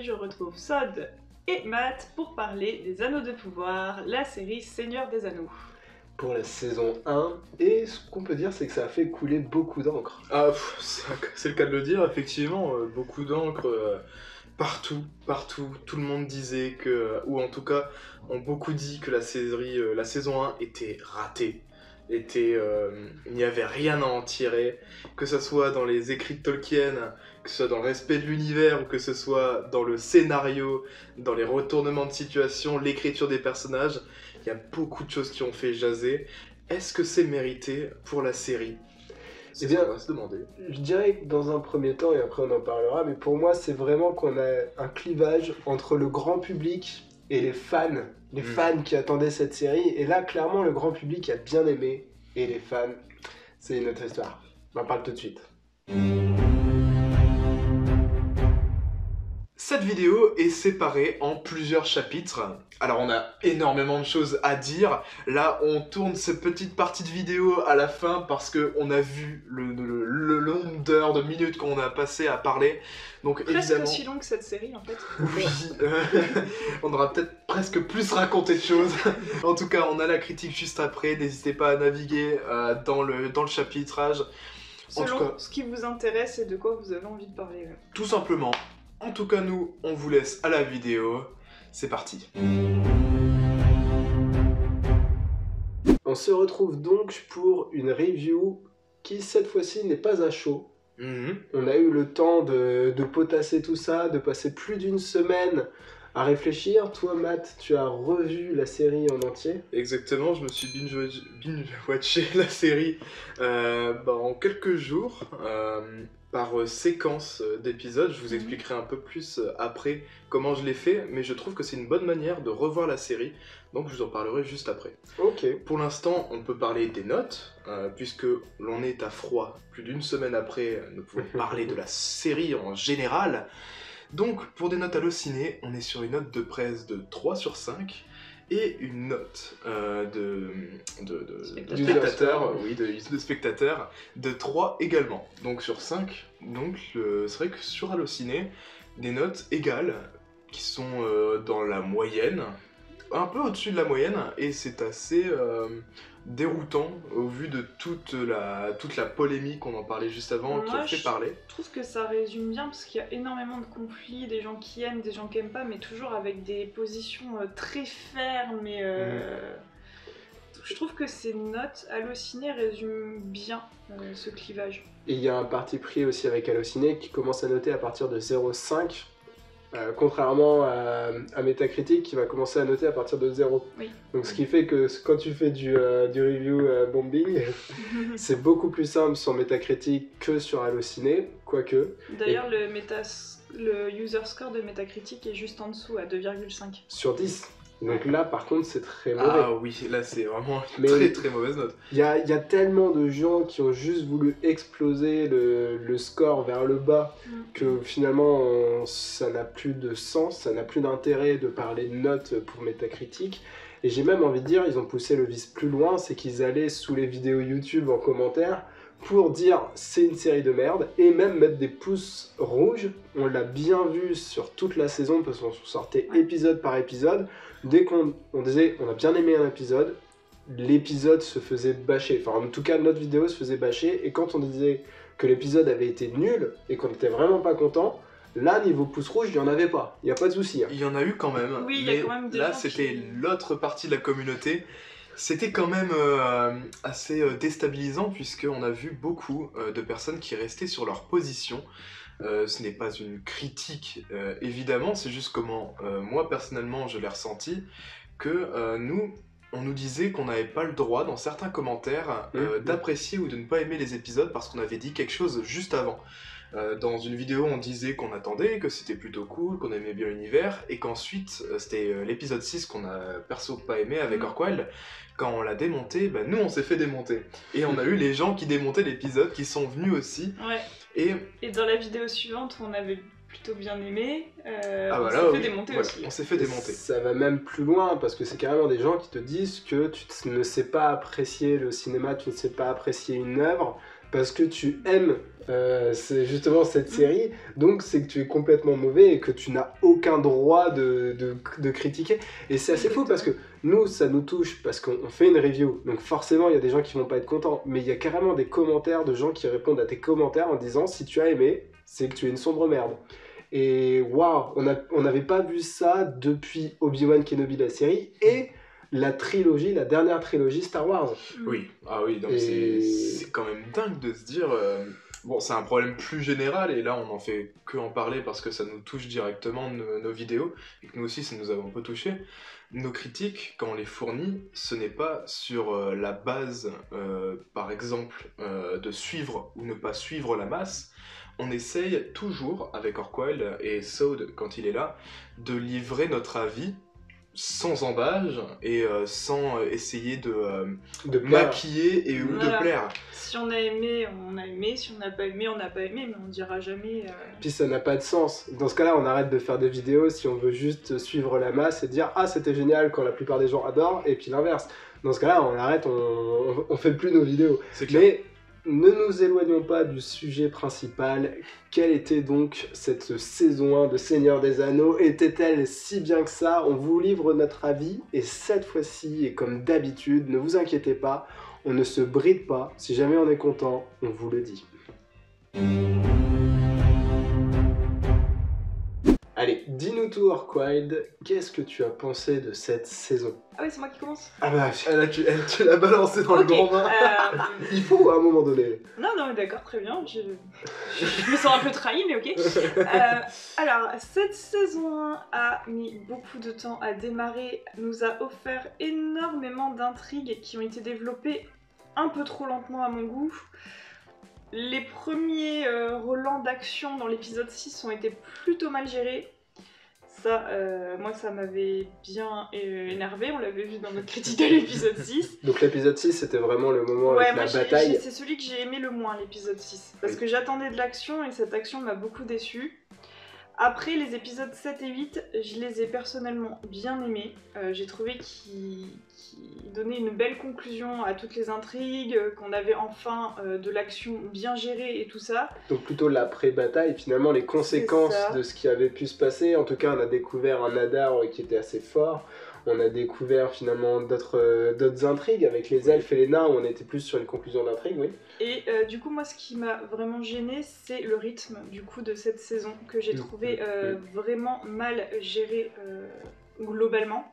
Aujourd'hui je retrouve Sod et Matt pour parler des Anneaux de Pouvoir, la série Seigneur des Anneaux. Pour la saison 1, et ce qu'on peut dire c'est que ça a fait couler beaucoup d'encre. Ah, c'est- le cas de le dire, effectivement, euh, beaucoup d'encre euh, partout, partout. Tout le monde disait que, ou en tout cas, ont beaucoup dit que la série, euh, la saison 1 était ratée. Était, euh, il n'y avait rien à en tirer, que ce soit dans les écrits de Tolkien, que ce soit dans le respect de l'univers, ou que ce soit dans le scénario, dans les retournements de situation, l'écriture des personnages. Il y a beaucoup de choses qui ont fait jaser. Est-ce que c'est mérité pour la série? C'est Eh bien, ce qu'on va se demander. Je dirais que dans un premier temps, et après on en parlera, mais pour moi c'est vraiment qu'on a un clivage entre le grand public et les fans, les Mm. fans qui attendaient cette série, et là clairement le grand public a bien aimé, et les fans, c'est une autre histoire. On en parle tout de suite. Cette vidéo est séparée en plusieurs chapitres. Alors on a énormément de choses à dire. Là on tourne cette petite partie de vidéo à la fin parce que on a vu le, le, le nombre d'heures, de minutes qu'on a passé à parler. Donc Presque évidemment... aussi long que cette série en fait. Oui, on aura peut-être presque plus raconté de choses. en tout cas, on a la critique juste après. N'hésitez pas à naviguer euh, dans, le, dans le chapitrage. En tout Selon cas- ce qui vous intéresse et de quoi vous avez envie de parler. ouais. Tout simplement. En tout cas, nous, on vous laisse à la vidéo. C'est parti. On se retrouve donc pour une review qui cette fois-ci n'est pas à chaud. Mhm. On a eu le temps de, de potasser tout ça, de passer plus d'une semaine à réfléchir. Toi Matt, tu as revu la série en entier. Exactement, je me suis binge- binge-watché la série euh, bah, en quelques jours, euh, par euh, séquence d'épisodes. Je vous Mhm. expliquerai un peu plus après comment je l'ai fait, mais je trouve que c'est une bonne manière de revoir la série, donc je vous en parlerai juste après. Ok. Pour l'instant, on peut parler des notes, euh, puisque l'on est à froid plus d'une semaine après, nous pouvons parler de la série en général. Donc, pour des notes hallucinées, on est sur une note de presse de 3 sur 5 et une note euh, de, de, de- de Spectateur. spectateurs, oui, de, de spectateurs, de 3 également. Donc sur 5, donc c'est vrai que sur Allociné, des notes égales qui sont euh, dans la moyenne, un peu au-dessus de la moyenne, et c'est assez euh, déroutant au vu de toute la, toute la polémique, on en parlait juste avant, qui a fait parler. Je trouve que ça résume bien parce qu'il y a énormément de conflits, des gens qui aiment, des gens qui aiment pas, mais toujours avec des positions euh, très fermes et. euh, Je trouve que ces notes hallucinées résument bien euh, ce clivage. Et il y a un parti pris aussi avec Allociné qui commence à noter à partir de 0,5. Euh, contrairement à, à Metacritic qui va commencer à noter à partir de 0. Oui. Donc ce qui fait que quand tu fais du, euh, du review euh, bombing, c'est beaucoup plus simple sur Metacritic que sur Allociné, quoique. D'ailleurs, le user score de Metacritic est juste en dessous, à 2,5. sur 10. Donc là par contre c'est très mauvais. Ah oui, là c'est vraiment une Mais- très très mauvaise note. Il y a, il y a tellement de gens qui ont juste voulu exploser le, le score vers le bas Mm. que finalement on- ça n'a plus de sens, ça n'a plus d'intérêt de parler de notes pour Metacritic. Et j'ai même envie de dire, ils ont poussé le vice plus loin, c'est qu'ils allaient sous les vidéos YouTube en commentaire pour dire c'est une série de merde et même mettre des pouces rouges. On l'a bien vu sur toute la saison parce qu'on sortait épisode par épisode. Dès qu'on on disait on a bien aimé un épisode, l'épisode se faisait bâcher. Enfin, en tout cas, notre vidéo se faisait bâcher. Et quand on disait que l'épisode avait été nul et qu'on n'était vraiment pas content, là, niveau pouce rouge, il n'y en avait pas. Il n'y a pas de souci. hein. Il y en a eu quand même. Oui, il y a quand même des là, c'était qui- l'autre partie de la communauté. C'était quand même euh, assez euh, déstabilisant puisqu'on a vu beaucoup euh, de personnes qui restaient sur leur position. Euh, ce n'est pas une critique, euh, évidemment, c'est juste comment euh, moi personnellement je l'ai ressenti, que nous, on nous disait qu'on n'avait pas le droit dans certains commentaires euh, Mhm. d'apprécier ou de ne pas aimer les épisodes parce qu'on avait dit quelque chose juste avant. Euh, dans une vidéo, on disait qu'on attendait, que c'était plutôt cool, qu'on aimait bien l'univers, et qu'ensuite, euh, c'était euh, l'épisode 6 qu'on a perso pas aimé avec Mhm. Orquelle. Quand on l'a démonté, bah, nous on s'est fait démonter. Et on a eu les gens qui démontaient l'épisode qui sont venus aussi. Ouais. Et Et dans la vidéo suivante, on avait plutôt bien aimé. euh, ah, on bah, s'est fait oui, démonter voilà, aussi. on s'est fait démonter. Ça va même plus loin parce que c'est carrément des gens qui te disent que tu ne sais pas apprécier le cinéma, tu ne sais pas apprécier une œuvre parce que tu aimes euh, justement cette série, donc c'est que tu es complètement mauvais et que tu n'as aucun droit de, de- critiquer. Et c'est assez fou parce que nous, ça nous touche parce qu'on on fait une review, donc forcément il y a des gens qui vont pas être contents, mais il y a carrément des commentaires de gens qui répondent à tes commentaires en disant si tu as aimé, c'est que tu es une sombre merde. Et waouh, on n'avait pas vu ça depuis Obi-Wan Kenobi la série et la trilogie, la dernière trilogie Star Wars. Oui, ah oui, donc Et- c'est c'est quand même dingue de se dire. euh, bon, c'est un problème plus général, et là on en fait que en parler parce que ça nous touche directement nos, nos vidéos, et que nous aussi ça nous a un peu touché. Nos critiques, quand on les fournit, ce n'est pas sur euh, la base, euh, par exemple, euh, de suivre ou ne pas suivre la masse. On essaye toujours, avec Orquelle et Saud quand il est là, de livrer notre avis sans embâge et euh, sans euh, essayer de, euh, De maquiller et ou Voilà. de plaire. Si on a aimé, on a aimé. Si on n'a pas aimé, on n'a pas aimé. Mais on dira jamais. euh, Puis ça n'a pas de sens. Dans ce cas-là, on arrête de faire des vidéos si on veut juste suivre la masse et dire ah c'était génial quand la plupart des gens adorent et puis l'inverse. Dans ce cas-là, on arrête, on, on, on fait plus nos vidéos. C'est clair. Mais ne nous éloignons pas du sujet principal. Quelle était donc cette saison 1 de Seigneur des Anneaux? Était-elle si bien que ça? On vous livre notre avis et cette fois-ci, et comme d'habitude, ne vous inquiétez pas, on ne se bride pas. Si jamais on est content, on vous le dit. Allez, dis-nous tout, Orquide, qu'est-ce que tu as pensé de cette saison? Ah oui, c'est moi qui commence? Ah bah, Elle a- tu elle- tu l'as balancé dans le grand bain. euh, il faut à un moment donné. Non, non, mais d'accord, très bien. Je... je me sens un peu trahi, mais ok. Euh, alors, cette saison 1 a mis beaucoup de temps à démarrer, nous a offert énormément d'intrigues qui ont été développées un peu trop lentement à mon goût. Les premiers euh, relents d'action dans l'épisode 6 ont été plutôt mal gérés. Ça, euh, moi, ça m'avait bien euh, énervé. On l'avait vu dans notre critique de l'épisode 6. Donc l'épisode 6, c'était vraiment le moment Ouais, avec moi la bataille. c'est celui que j'ai aimé le moins, l'épisode 6. Parce Oui. que j'attendais de l'action et cette action m'a beaucoup déçue. Après, les épisodes 7 et 8, je les ai personnellement bien aimés. Euh, j'ai trouvé qu'ils donnaient une belle conclusion à toutes les intrigues, qu'on avait enfin euh, de l'action bien gérée et tout ça. Donc plutôt l'après-bataille, finalement les conséquences de ce qui avait pu se passer. En tout cas, on a découvert un Nadar qui était assez fort. On a découvert finalement d'autres euh, d'autres intrigues avec les elfes et les nains. Où on était plus sur une conclusion d'intrigue, oui. Et euh, du coup, moi, ce qui m'a vraiment gêné, c'est le rythme du coup de cette saison que j'ai Mm, trouvé mm, euh, vraiment mal géré globalement.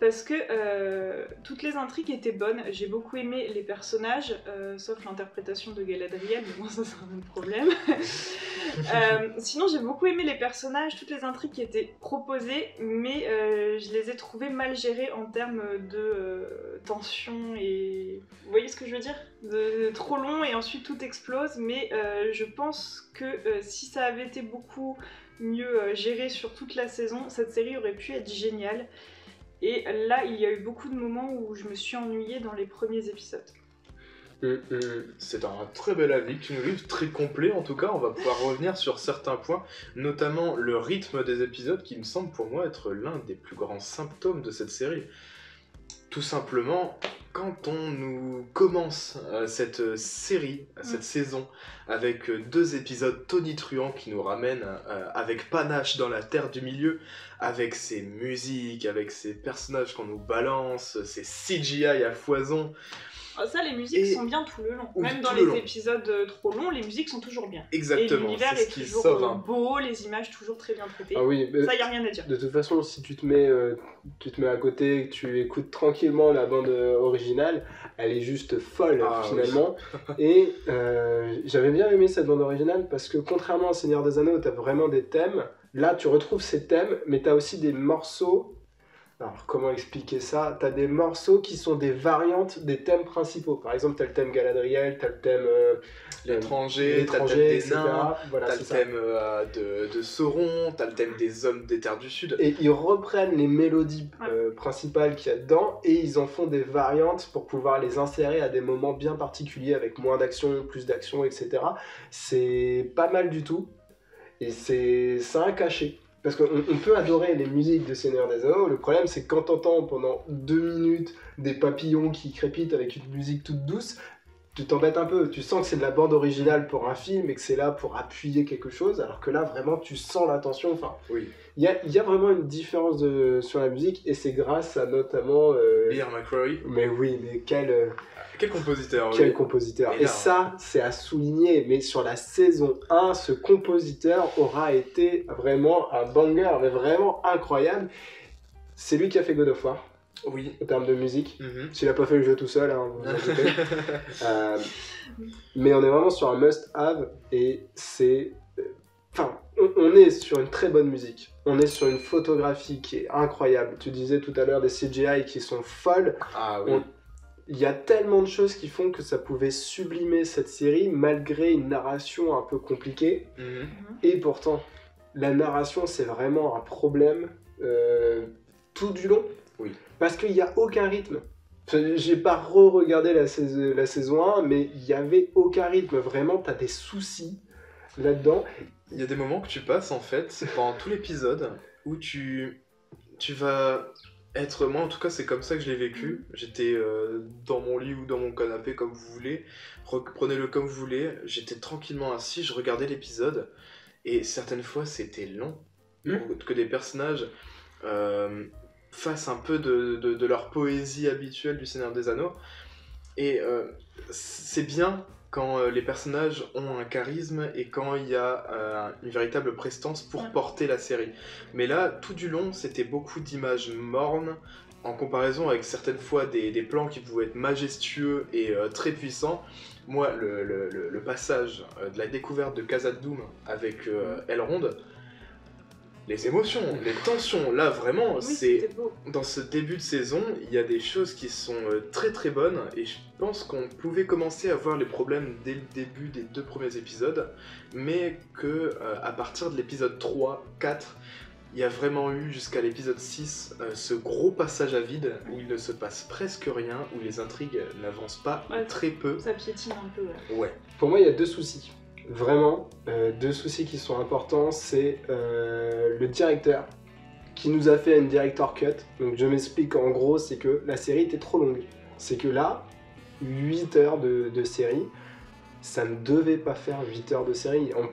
Parce que euh, toutes les intrigues étaient bonnes, j'ai beaucoup aimé les personnages, euh, sauf l'interprétation de Galadriel, mais bon, ça c'est un autre problème. Euh, sinon, j'ai beaucoup aimé les personnages, toutes les intrigues qui étaient proposées, mais je les ai trouvées mal gérées en termes de tension et. Vous voyez ce que je veux dire? De, de trop long et ensuite tout explose, mais je pense que si ça avait été beaucoup mieux géré sur toute la saison, cette série aurait pu être géniale. Et là, il y a eu beaucoup de moments où je me suis ennuyée dans les premiers épisodes. Hum, hum. C'est un très bel avis que tu nous livres, très complet en tout cas. On va pouvoir revenir sur certains points, notamment le rythme des épisodes qui me semble pour moi être l'un des plus grands symptômes de cette série. Tout simplement, quand on nous commence euh, cette série, cette Mm. saison, avec euh, deux épisodes tonitruants qui nous ramènent euh, avec panache dans la terre du milieu, avec ses musiques, avec ses personnages qu'on nous balance, ses CGI à foison, Ah, Ça, les musiques Et- sont bien tout le long. Oui, Même dans long. les épisodes euh, trop longs, les musiques sont toujours bien. Et Exactement, l'univers est, toujours sauve euh, un beau, les images toujours très bien traitées. Ah oui, mais Ça, y a rien à dire. de toute façon, si tu te mets, euh, tu te mets à côté, que tu écoutes tranquillement la bande originale, elle est juste folle Ah, finalement. Et euh, j'avais bien aimé cette bande originale parce que contrairement à Seigneur des Anneaux, tu as vraiment des thèmes. Là, tu retrouves ces thèmes, mais tu as aussi des morceaux. Alors, comment expliquer ça? Tu as des morceaux qui sont des variantes des thèmes principaux. Par exemple, tu as le thème Galadriel, tu as le thème euh, l'étranger, t'as le thème des etc. nains, Voilà, t'as le ça. thème euh, de, de Sauron, t'as le thème des hommes des terres du sud. Et ils reprennent les mélodies euh, principales qu'il y a dedans et ils en font des variantes pour pouvoir les insérer à des moments bien particuliers avec moins d'action, plus d'action, etc. C'est pas mal du tout et c'est ça un cachet. Parce qu'on on peut adorer les musiques de Seigneur des Anneaux, le problème c'est que quand t'entends pendant deux minutes des papillons qui crépitent avec une musique toute douce, tu t'embêtes un peu. Tu sens que c'est de la bande originale pour un film et que c'est là pour appuyer quelque chose, alors que là, vraiment, tu sens l'attention. Enfin, Oui. il y a, il y a vraiment une différence de, sur la musique et c'est grâce à notamment. euh, Bear McCrory, mais oui, mais quel, euh, quel compositeur quel oui. compositeur. Et ça, c'est à souligner. Mais sur la saison 1, ce compositeur aura été vraiment un banger, mais vraiment incroyable. C'est lui qui a fait God of War, Oui. en termes de musique. Mhm. S'il a pas fait le jeu tout seul, hein, vous. Euh, mais on est vraiment sur un must-have et c'est. euh, Enfin, on, on est sur une très bonne musique. On est sur une photographie qui est incroyable. Tu disais tout à l'heure des CGI qui sont folles. Ah oui. On- Il y a tellement de choses qui font que ça pouvait sublimer cette série malgré une narration un peu compliquée. Mhm. Et pourtant, la narration, c'est vraiment un problème euh, tout du long. Oui. Parce qu'il n'y a aucun rythme. J'ai pas re-regardé la, sais- la saison 1, mais il n'y avait aucun rythme. Vraiment, tu as des soucis là-dedans. Il y a des moments que tu passes en fait pendant tout l'épisode où tu, tu vas être. Moi en tout cas, c'est comme ça que je l'ai vécu. J'étais euh, dans mon lit ou dans mon canapé, comme vous voulez. Reprenez-le comme vous voulez. J'étais tranquillement assis, je regardais l'épisode. Et certaines fois, c'était long. Mm. Pour que des personnages euh, fassent un peu de, de- de leur poésie habituelle du Seigneur des Anneaux. Et euh, c'est bien quand euh, les personnages ont un charisme et quand il y a euh, une véritable prestance pour Ouais. porter la série. Mais là, tout du long, c'était beaucoup d'images mornes en comparaison avec certaines fois des, des plans qui pouvaient être majestueux et euh, très puissants. Moi, le, le- le- le passage de la découverte de Khazad Dûm avec euh, Elrond, les émotions, les tensions, là vraiment, Oui, c'est dans ce début de saison, il y a des choses qui sont euh, très très bonnes et je pense qu'on pouvait commencer à voir les problèmes dès le début des deux premiers épisodes, mais que euh, à partir de l'épisode 3, 4, il y a vraiment eu jusqu'à l'épisode 6 euh, ce gros passage à vide où il ne se passe presque rien, où les intrigues n'avancent pas Ouais. très peu. Ça piétine un peu. ouais. Ouais. Pour moi, il y a deux soucis. Vraiment, euh, deux soucis qui sont importants. C'est euh, le directeur qui nous a fait une director cut. Donc je m'explique en gros, c'est que la série était trop longue. C'est que là, 8 heures de, série, ça ne devait pas faire 8 heures de série. On,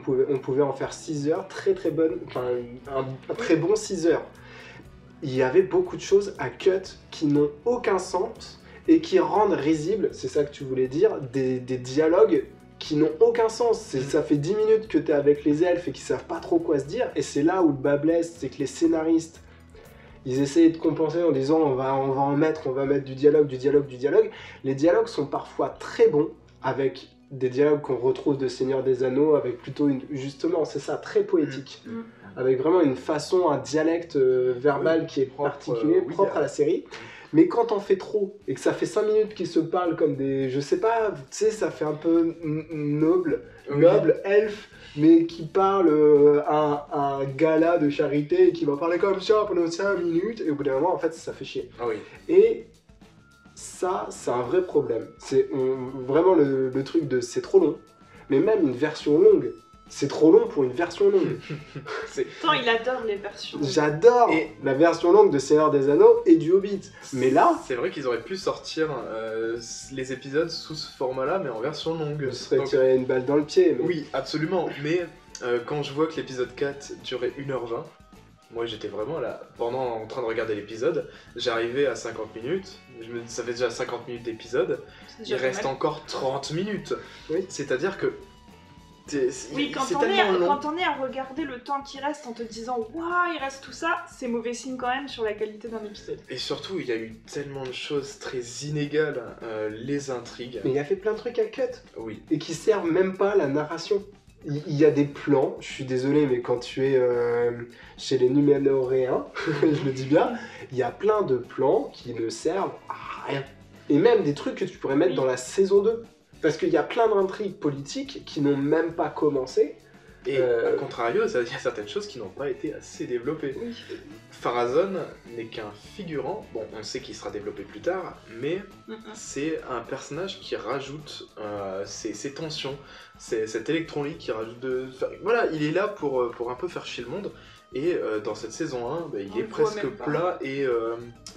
pouvait, en faire 6 heures, très très bonne, enfin un, très bon 6 heures. Il y avait beaucoup de choses à cut qui n'ont aucun sens et qui rendent risibles, c'est ça que tu voulais dire, des dialogues qui n'ont aucun sens. C'est-. Ça fait 10 minutes que tu es avec les elfes et qui savent pas trop quoi se dire, et c'est là où le bas blesse, c'est que les scénaristes, ils essayaient de compenser en disant on va, on va en mettre, on va mettre du dialogue, du dialogue, du dialogue. Les dialogues sont parfois très bons, avec des dialogues qu'on retrouve de Seigneur des Anneaux, avec plutôt une, justement, c'est ça, très poétique, Mhm. avec vraiment une façon, un dialecte euh, verbal qui est propre, particulier, euh, oui, propre à- à la série. Mais quand on fait trop et que ça fait 5 minutes qu'ils se parlent comme des. Je sais pas, tu sais, ça fait un peu noble, noble, elfe, mais qui parle euh, à, à un gala de charité et qui va parler comme ça pendant 5 minutes et au bout d'un moment, en fait, ça fait chier. Ah oui. Et ça, c'est un vrai problème. C'est vraiment le, le truc de c'est trop long, mais même une version longue, c'est trop long pour une version longue. Pourtant, il adore les versions. J'adore Et- la version longue de Seigneur des Anneaux et du Hobbit. Mais là, c'est vrai qu'ils auraient pu sortir euh, les épisodes sous ce format-là, mais en version longue. je serais Donc, tiré une balle dans le pied. Mais... Oui, absolument. Mais euh, quand je vois que l'épisode 4 durait 1h20, moi j'étais vraiment là, pendant en train de regarder l'épisode, j'arrivais à 50 minutes, je me, ça fait déjà 50 minutes d'épisode, il reste mal. encore 30 minutes. Oui. C'est-à-dire que. Oui, quand c'est on, est long. quand on est à regarder le temps qui reste en te disant Waouh, il reste tout ça, c'est mauvais signe quand même sur la qualité d'un épisode. Et surtout, il y a eu tellement de choses très inégales, euh, les intrigues. Mais il a fait plein de trucs à cut Oui. et qui servent même pas à la narration. Il il y a des plans, je suis désolé, mais quand tu es euh, chez les Numénoréens, je le dis bien, il y a plein de plans qui ne servent à rien. Et même des trucs que tu pourrais mettre Oui. dans la saison 2. Parce qu'il y a plein d'intrigues politiques qui n'ont même pas commencé. Et Euh, à contrario, il y a certaines choses qui n'ont pas été assez développées. Oui. Farazon n'est qu'un figurant, bon, on sait qu'il sera développé plus tard, mais Mm, c'est un personnage qui rajoute euh, ses, ses tensions, c'est cet électron qui rajoute de... enfin, voilà, il est là pour, euh, pour un peu faire chier le monde, et euh, dans cette saison 1, bah, il On est presque plat, et euh,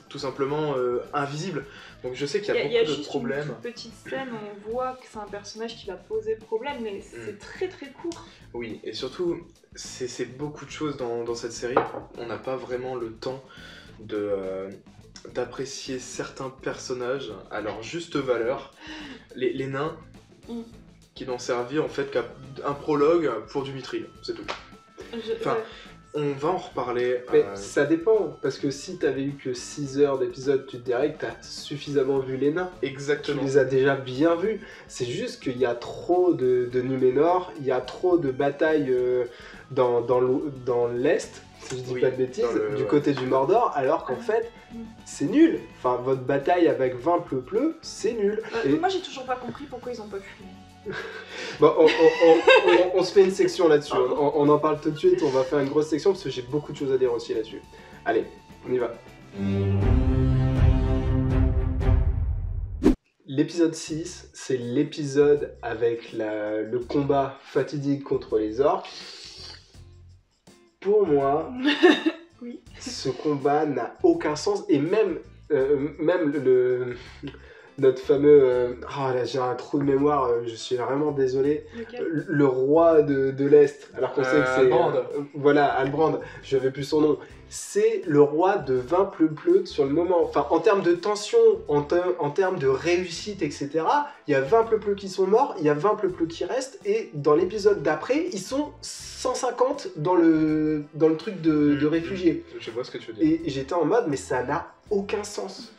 tout simplement invisible. Donc je sais qu'il y a, Il y a, beaucoup de juste problèmes. une petite scène on voit que c'est un personnage qui va poser problème, mais c'est Mm. très très court. Oui, et surtout, c'est c'est beaucoup de choses dans, dans cette série. On n'a pas vraiment le temps de euh, d'apprécier certains personnages à leur juste valeur. Les, les nains, Mm. qui n'ont servi en fait qu'à un prologue pour du mithril, c'est tout. Je- Enfin, ouais. On va en reparler. Mais euh, ça dépend, parce que si t'avais eu que 6 heures d'épisode, tu te dirais que t'as suffisamment vu les nains. Tu exactement. les as déjà bien vus. C'est juste qu'il y a trop de, de Numénor, il y a trop de batailles euh, dans, dans l'ou- dans l'Est, si je dis Oui, pas de bêtises, le- du côté du Mordor, alors qu'en Ah. fait, c'est nul. Enfin, votre bataille avec 20 pleu-pleu, c'est nul. Euh, Et- Moi j'ai toujours pas compris pourquoi ils ont pas fui. Bon, on, on- on- on- on se fait une section là-dessus. Pardon. On, on en parle tout de suite. On va faire une grosse section parce que j'ai beaucoup de choses à dire aussi là-dessus. Allez, on y va. L'épisode 6, c'est l'épisode avec la- le combat fatidique contre les orques. Pour moi, Oui. ce combat n'a aucun sens et même, euh, même le, notre fameux... euh, oh là, j'ai un trou de mémoire, euh, je suis vraiment désolé. Le roi de, de l'Est, alors qu'on sait que Euh, c'est... Albrand. euh, voilà, Albrand, je n'avais plus son nom. C'est le roi de 20 pleu-pleu sur le moment. Enfin, en termes de tension, en, te- en termes de réussite, etc., il y a 20 pleu-pleu qui sont morts, il y a 20 pleu-pleu qui restent, et dans l'épisode d'après, ils sont 150 dans le, dans le truc de, de Mm, réfugiés. Je vois ce que tu veux dire. Et j'étais en mode, mais ça n'a aucun sens.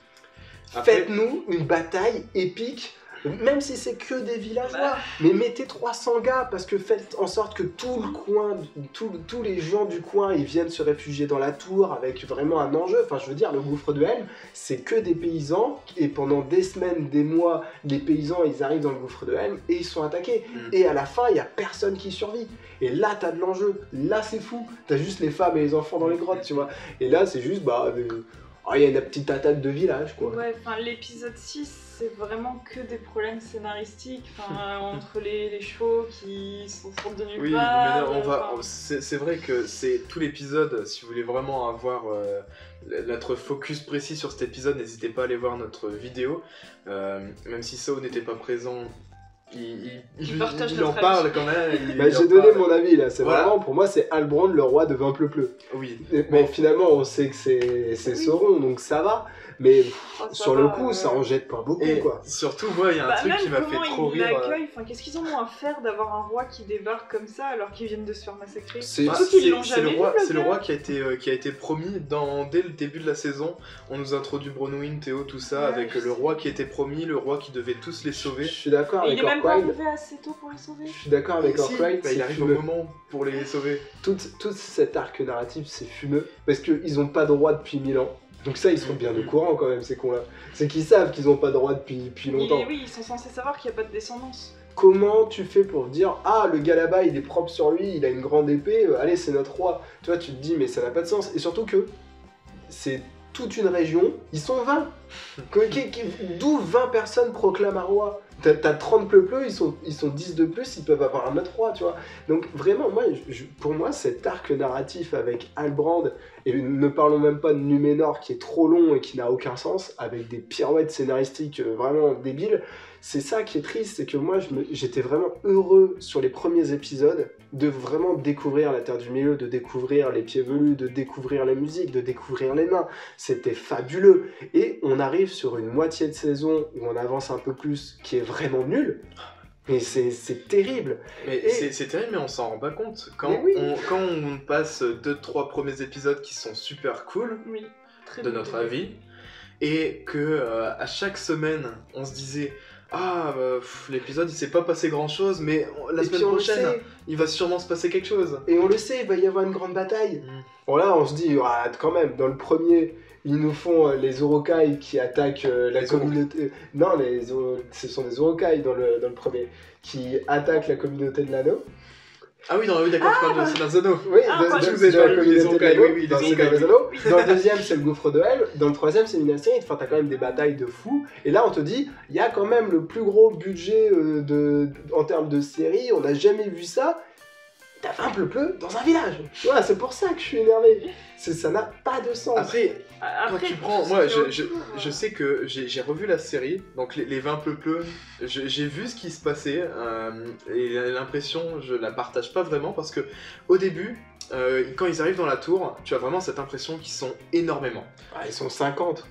Faites-nous une bataille épique, même si c'est que des villageois, Bah. mais mettez 300 gars, parce que faites en sorte que tout le coin, tous les gens du coin, ils viennent se réfugier dans la tour avec vraiment un enjeu. Enfin, je veux dire, le gouffre de Helm, c'est que des paysans, et pendant des semaines, des mois, les paysans, ils arrivent dans le gouffre de Helm et ils sont attaqués. Mm. Et à la fin, il y a personne qui survit. Et là, t'as de l'enjeu. Là, c'est fou. T'as juste les femmes et les enfants dans les grottes, tu vois. Et là, c'est juste, bah, euh, il y a une petite attaque de village, quoi. Ouais, enfin l'épisode 6 c'est vraiment que des problèmes scénaristiques, enfin entre les, les chevaux qui sont sortent de nulle Oui, part. mais non, on va. enfin, C'est vrai que c'est tout l'épisode. Si vous voulez vraiment avoir euh, notre focus précis sur cet épisode, n'hésitez pas à aller voir notre vidéo. Euh, même si So n'était pas présent, il, il- il- partage il en parle quand même. il- Bah, j'ai donné parle. mon avis là, c'est Voilà. vraiment pour moi c'est Albrand le roi de 20 pleu pleu. Oui. Bon finalement on sait que c'est c'est Oui. Sauron donc ça va, mais oh, sur va, le coup euh, ça en jette pas beaucoup Et quoi. surtout, moi, il y a un Bah, truc qui m'a fait trop rire. euh, enfin qu'est-ce qu'ils en ont à faire d'avoir un roi qui débarque comme ça alors qu'ils viennent de se faire massacrer C'est- Bah, le jamais roi, le c'est le gars. roi qui a été euh, qui a été promis dans dès le début de la saison. On nous introduit Bronwyn, Théo, tout ça Ouais, avec je le sais. roi qui était promis, le roi qui devait tous les Je sauver. suis d'accord avec il est même pas arrivé assez tôt pour les sauver. Je suis d'accord avec bah, c'est il arrive au moment pour les sauver. Tout, tout cet arc narratif c'est fumeux parce qu'ils ont pas de roi depuis 1000 ans. Donc ça ils sont bien au Mhm. courant quand même ces cons là. C'est qu'ils savent qu'ils ont pas de roi depuis, depuis longtemps. Et oui, ils sont censés savoir qu'il n'y a pas de descendance. comment tu fais pour dire ah le gars là-bas il est propre sur lui, il a une grande épée, euh, allez c'est notre roi. Toi tu te dis mais ça n'a pas de sens. Et surtout que c'est toute une région, ils sont 20. Que- qui- qui- D'où 20 personnes proclament un roi? T'as t'as 30 pleu-pleu, ils sont, ils sont 10 de plus, ils peuvent avoir un autre roi, tu vois. Donc vraiment, moi, je- pour moi, cet arc narratif avec Albrand, et ne parlons même pas de Numénor qui est trop long et qui n'a aucun sens, avec des pirouettes scénaristiques euh, vraiment débiles, c'est ça qui est triste, c'est que moi j'étais vraiment heureux sur les premiers épisodes de vraiment découvrir la Terre du Milieu, de découvrir les pieds velus, de découvrir la musique, de découvrir les nains. C'était fabuleux. Et on arrive sur une moitié de saison où on avance un peu plus, qui est vraiment nulle. Mais c'est terrible. Mais Et- c'est terrible, mais on s'en rend pas compte. Quand, oui. on, quand on passe 2-3 premiers épisodes qui sont super cool, Oui, très de notre avis, et que euh, à chaque semaine, on se disait Ah, bah, pff, l'épisode il s'est pas passé grand chose, mais on- la et semaine prochaine, il va sûrement se passer quelque chose. Et on le sait, il va y avoir une grande bataille. Mm. Bon là, on se dit, ah, quand même, dans le premier, ils nous font euh, les Urukai qui attaquent euh, la Les communauté. Non, les, ce sont des Urukai dans le, dans le premier, qui attaquent la communauté de l'anneau. Ah oui, non, oui, d'accord, tu parles de Senazano. Oui, Ah, de, moi, de- je de vous ai la pas vu, communauté de l'anneau, oui, oui, dans les Seigneur Urukai, des Anneaux. oui. Dans le deuxième, c'est le gouffre de Hell. Dans le troisième, c'est Minas Tirith. Enfin, t'as quand même des batailles de fous. Et là, on te dit, il y a quand même le plus gros budget euh, de, en termes de série. On n'a jamais vu ça. T'as fait un pleu-pleu dans un village. Voilà, c'est pour ça que je suis énervé. C'est- Ça n'a pas de sens. Après, Après, Quand tu prends, moi je, je, je hein. sais que j'ai revu la série, donc les, les 20 pleu je- j'ai vu ce qui se passait, euh, et l'impression, je la partage pas vraiment parce que au début, euh, quand ils arrivent dans la tour, tu as vraiment cette impression qu'ils sont énormément. Ah, ils sont 50.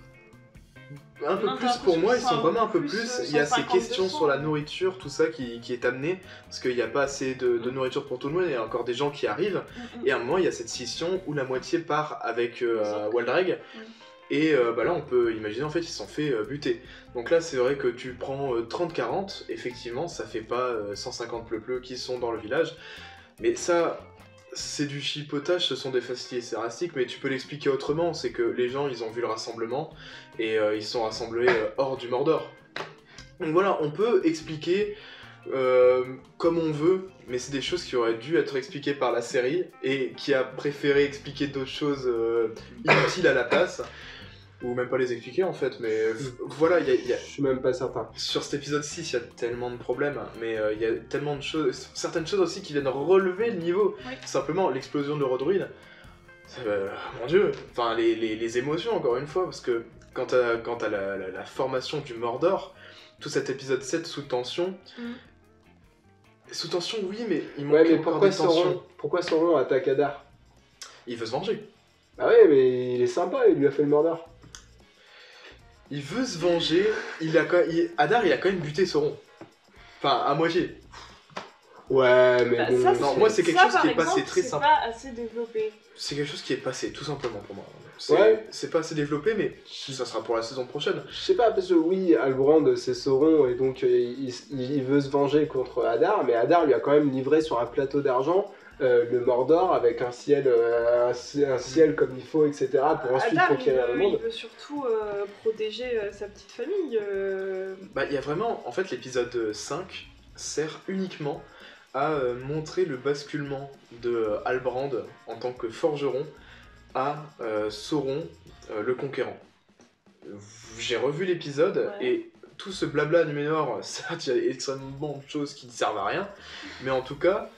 Un peu Non, plus pour moi, ils sont vraiment un peu plus. plus, Il y a ces 150, questions 200. sur la nourriture, tout ça qui, qui est amené, parce qu'il n'y a pas assez de, de nourriture pour tout le monde, il y a encore des gens qui arrivent. Mm, mm. Et à un moment, il y a cette scission où la moitié part avec euh. Et euh, bah là, on peut imaginer en fait, ils se sont fait euh, buter. Donc là, c'est vrai que tu prends euh, 30-40, effectivement, ça fait pas euh, 150 pleu-pleu qui sont dans le village. Mais ça, c'est du chipotage, ce sont des facilités scénaristiques, mais tu peux l'expliquer autrement. C'est que les gens, ils ont vu le rassemblement et euh, ils sont rassemblés euh, hors du Mordor. Donc voilà, on peut expliquer euh, comme on veut, mais c'est des choses qui auraient dû être expliquées par la série et qui a préféré expliquer d'autres choses euh, inutiles à la place. Ou même pas les expliquer en fait, mais voilà, il y a- il y a, Je suis même pas certain. sur cet épisode 6, il y a tellement de problèmes, mais euh, il y a tellement de choses, certaines choses aussi qui viennent relever le niveau. Oui. Simplement, l'explosion de l'Eurodruid, euh, mon dieu, enfin les, les- les émotions encore une fois, parce que quant à, quant à la, la- la formation du Mordor, tout cet épisode 7 sous tension, Mhm. sous tension oui, mais il manque Ouais, mais pourquoi des. Sauron, pourquoi Sauron attaque Adar Il veut se venger. Ah ouais, mais il est sympa, il lui a fait le Mordor. Il veut se venger, il a quand il- Hadar il a quand même buté Sauron. Enfin, à moitié. Ouais, mais Bah, bon. ça, Non, moi, c'est quelque ça, chose qui est passé très c'est simple. pas assez développé. C'est quelque chose qui est passé, tout simplement pour moi. C'est Ouais. c'est pas assez développé, mais ça sera pour la saison prochaine. Je sais pas, parce que oui, Albrand c'est Sauron et donc euh, il, veut se venger contre Hadar, mais Hadar lui a quand même livré sur un plateau d'argent euh, le Mordor avec un ciel, euh, un, ci- un ciel comme il faut, etc. pour ensuite il conquérir le monde. il veut surtout euh, protéger euh, sa petite famille. euh, Bah, il y a vraiment, en fait, l'épisode 5 sert uniquement à euh, montrer le basculement de euh, Halbrand en tant que forgeron à euh, Sauron, euh, le conquérant. J'ai revu l'épisode Ouais. et tout ce blabla Numénor, certes, il y a extrêmement de choses qui ne servent à rien, mais en tout cas,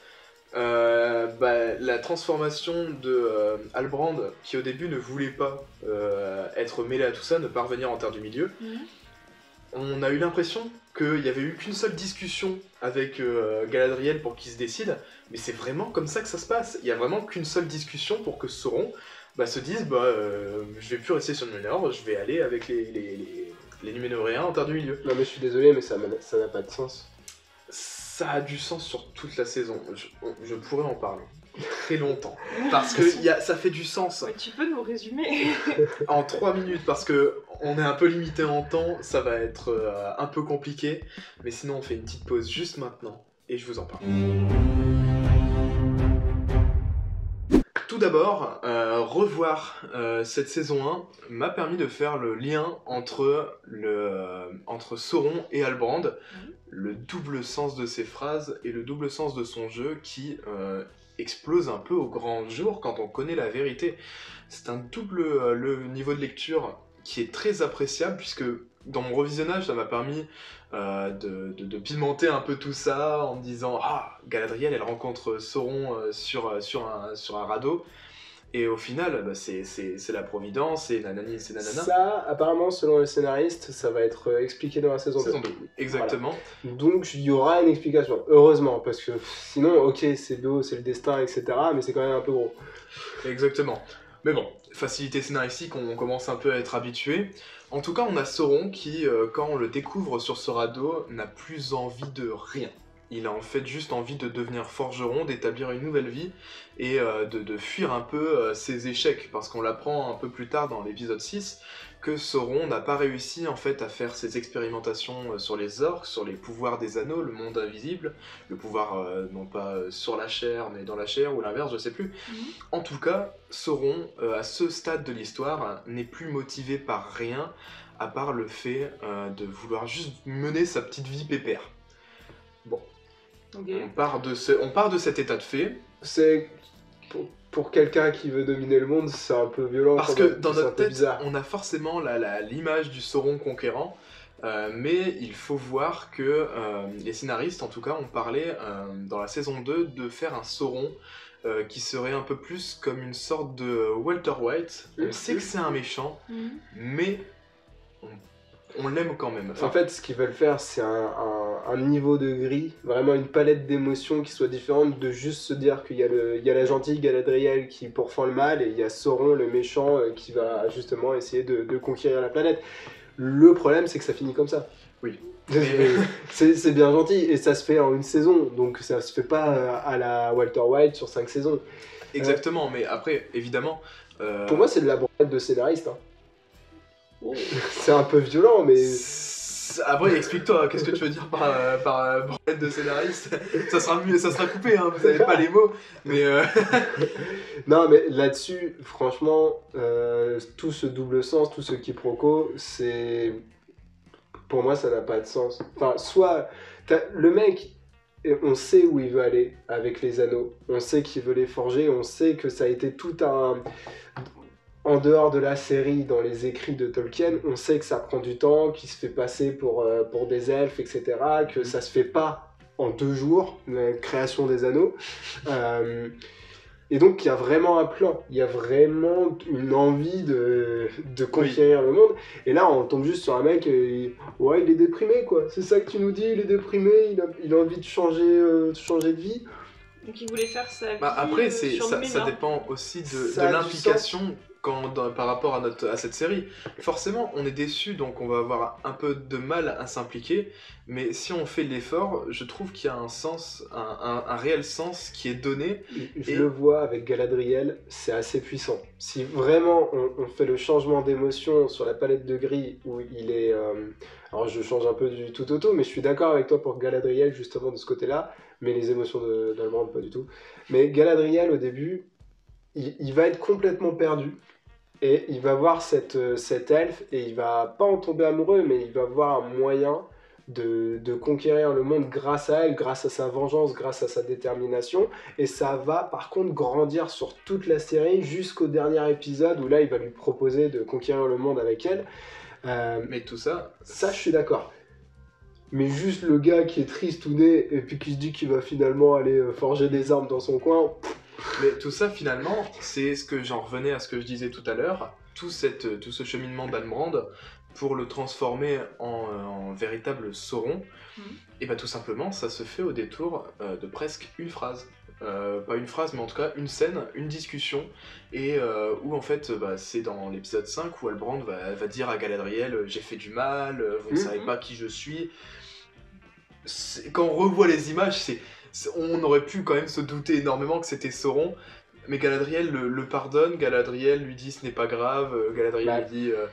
euh, bah, la transformation de euh, Halbrand, qui au début ne voulait pas euh, être mêlé à tout ça, ne pas revenir en Terre du Milieu, on a eu l'impression qu'il n'y avait eu qu'une seule discussion avec Galadriel pour qu'il se décide, mais c'est vraiment comme ça que ça se passe. Il n'y a vraiment qu'une seule discussion pour que Sauron bah, se dise bah, euh, je vais plus rester sur Numénor, je vais aller avec les, les, les, les Numénoréens en Terre du Milieu. Non, mais je suis désolé, mais ça n'a pas de sens. Ça a du sens sur toute la saison. Je, je pourrais en parler très longtemps. Parce que y a, ça fait du sens Ouais, tu peux nous résumer en 3 minutes parce que on est un peu limité en temps, ça va être euh, un peu compliqué, mais sinon on fait une petite pause juste maintenant et je vous en parle. D'abord, euh, revoir euh, cette saison 1 m'a permis de faire le lien entre, le, euh, entre Sauron et Halbrand, le double sens de ses phrases et le double sens de son jeu qui explose un peu au grand jour quand on connaît la vérité. C'est un double le niveau de lecture qui est très appréciable puisque dans mon revisionnage ça m'a permis euh, de, de- de pimenter un peu tout ça en me disant ah Galadriel elle rencontre Sauron euh, sur, euh, sur, un, sur un radeau et au final bah, c'est- la providence et nanani c'est nanana. Ça, apparemment, selon le scénariste, ça va être expliqué dans la saison 2. Saison 2, exactement. Donc il y aura une explication, heureusement, parce que sinon, ok, c'est beau, c'est le destin, etc., mais c'est quand même un peu gros. Exactement. Mais bon, facilité scénaristique, on commence un peu à être habitué. En tout cas, on a Sauron qui, euh, quand on le découvre sur ce radeau, n'a plus envie de rien. Il a en fait juste envie de devenir forgeron, d'établir une nouvelle vie et euh, de, fuir un peu euh, ses échecs, parce qu'on l'apprend un peu plus tard dans l'épisode 6 que Sauron n'a pas réussi en fait à faire ses expérimentations euh, sur les orques, sur les pouvoirs des anneaux, le monde invisible, le pouvoir euh, non pas euh, sur la chair mais dans la chair ou l'inverse, je sais plus. En tout cas, Sauron, euh, à ce stade de l'histoire, n'est plus motivé par rien, à part le fait euh, de vouloir juste mener sa petite vie pépère. Ok. On, part de ce- on part de cet état de fait, C'est. Pour, quelqu'un qui veut dominer le monde, c'est un peu violent. parce que même, dans notre tête, bizarre. on a forcément l'image du Sauron conquérant, Euh, mais il faut voir que euh, les scénaristes, en tout cas, ont parlé euh, dans la saison 2 de faire un Sauron euh, qui serait un peu plus comme une sorte de Walter White. On sait que c'est un méchant, Mhm. mais on, on l'aime quand même. En fait, ce qu'ils veulent faire, c'est un, un- un niveau de gris, vraiment une palette d'émotions qui soit différente de juste se dire qu'il y, a le- il y a la gentille Galadriel qui pourfend le mal et il y a Sauron, le méchant, euh, qui va justement essayer de, de conquérir la planète. Le problème, c'est que ça finit comme ça. Oui. c'est bien gentil et ça se fait en une saison, donc ça se fait pas euh, à la Walter White sur cinq saisons. exactement, mais après, évidemment. euh, Pour moi, c'est de la de scénariste. hein. c'est un peu violent, mais. Après, explique-toi, qu'est-ce que tu veux dire par, euh, par euh, branlette de scénariste? Ça sera, mieux, ça sera coupé, hein, vous avez pas les mots, mais euh, Non, mais là-dessus, franchement, euh, tout ce double sens, tout ce quiproquo, c'est. Pour moi, ça n'a pas de sens. Enfin, soit. Le mec, on sait où il veut aller avec les anneaux. On sait qu'il veut les forger. On sait que ça a été tout un. En dehors de la série, dans les écrits de Tolkien, on sait que ça prend du temps, qu'il se fait passer pour, euh, pour des elfes, etc. Que ça se fait pas en deux jours, la création des anneaux. Euh, et donc, il y a vraiment un plan, il y a vraiment une envie de, de conquérir le monde. Et là, on tombe juste sur un mec, et, ouais, il est déprimé, quoi. C'est ça que tu nous dis, il est déprimé, il a, il a envie de changer, euh, de changer de vie. Donc il voulait faire sa vie bah, après, euh, c'est, sur ça, ça ménard. dépend aussi de, l'implication quand, dans- par rapport à, notre, à cette série. Forcément, on est déçu, donc on va avoir un peu de mal à s'impliquer, mais si on fait l'effort, je trouve qu'il y a un sens, un, un- un réel sens qui est donné. Je Et- le vois avec Galadriel, c'est assez puissant. Si vraiment on, on fait le changement d'émotion sur la palette de gris où il est. euh, alors je change un peu du tout au tout, mais je suis d'accord avec toi pour Galadriel justement de ce côté-là, mais les émotions d'Albrand pas du tout. Mais Galadriel au début, il, il va être complètement perdu. Et il va voir cette, euh, cet elfe et il va pas en tomber amoureux, mais il va voir un moyen de, de conquérir le monde grâce à elle, grâce à sa vengeance, grâce à sa détermination. Et ça va par contre grandir sur toute la série jusqu'au dernier épisode où là il va lui proposer de conquérir le monde avec elle. Euh, Mais tout ça, ça, je suis d'accord. Mais juste le gars qui est triste ou né et puis qui se dit qu'il va finalement aller euh, forger des armes dans son coin, Mais tout ça, finalement, c'est ce que j'en revenais à ce que je disais tout à l'heure. Tout, cette, tout ce cheminement d'Albrand pour le transformer en, euh, en véritable Sauron, Mhm. et bah tout simplement, ça se fait au détour euh, de presque une phrase. Euh, pas une phrase, mais en tout cas une scène, une discussion, et euh, où en fait, bah, c'est dans l'épisode 5 où Albrand va, va dire à Galadriel J'ai fait du mal, vous ne savez pas qui je suis. Quand on revoit les images, c'est- on aurait pu quand même se douter énormément que c'était Sauron, mais Galadriel le, le pardonne, Galadriel lui dit ce n'est pas grave, euh, Galadriel Bah. lui dit euh,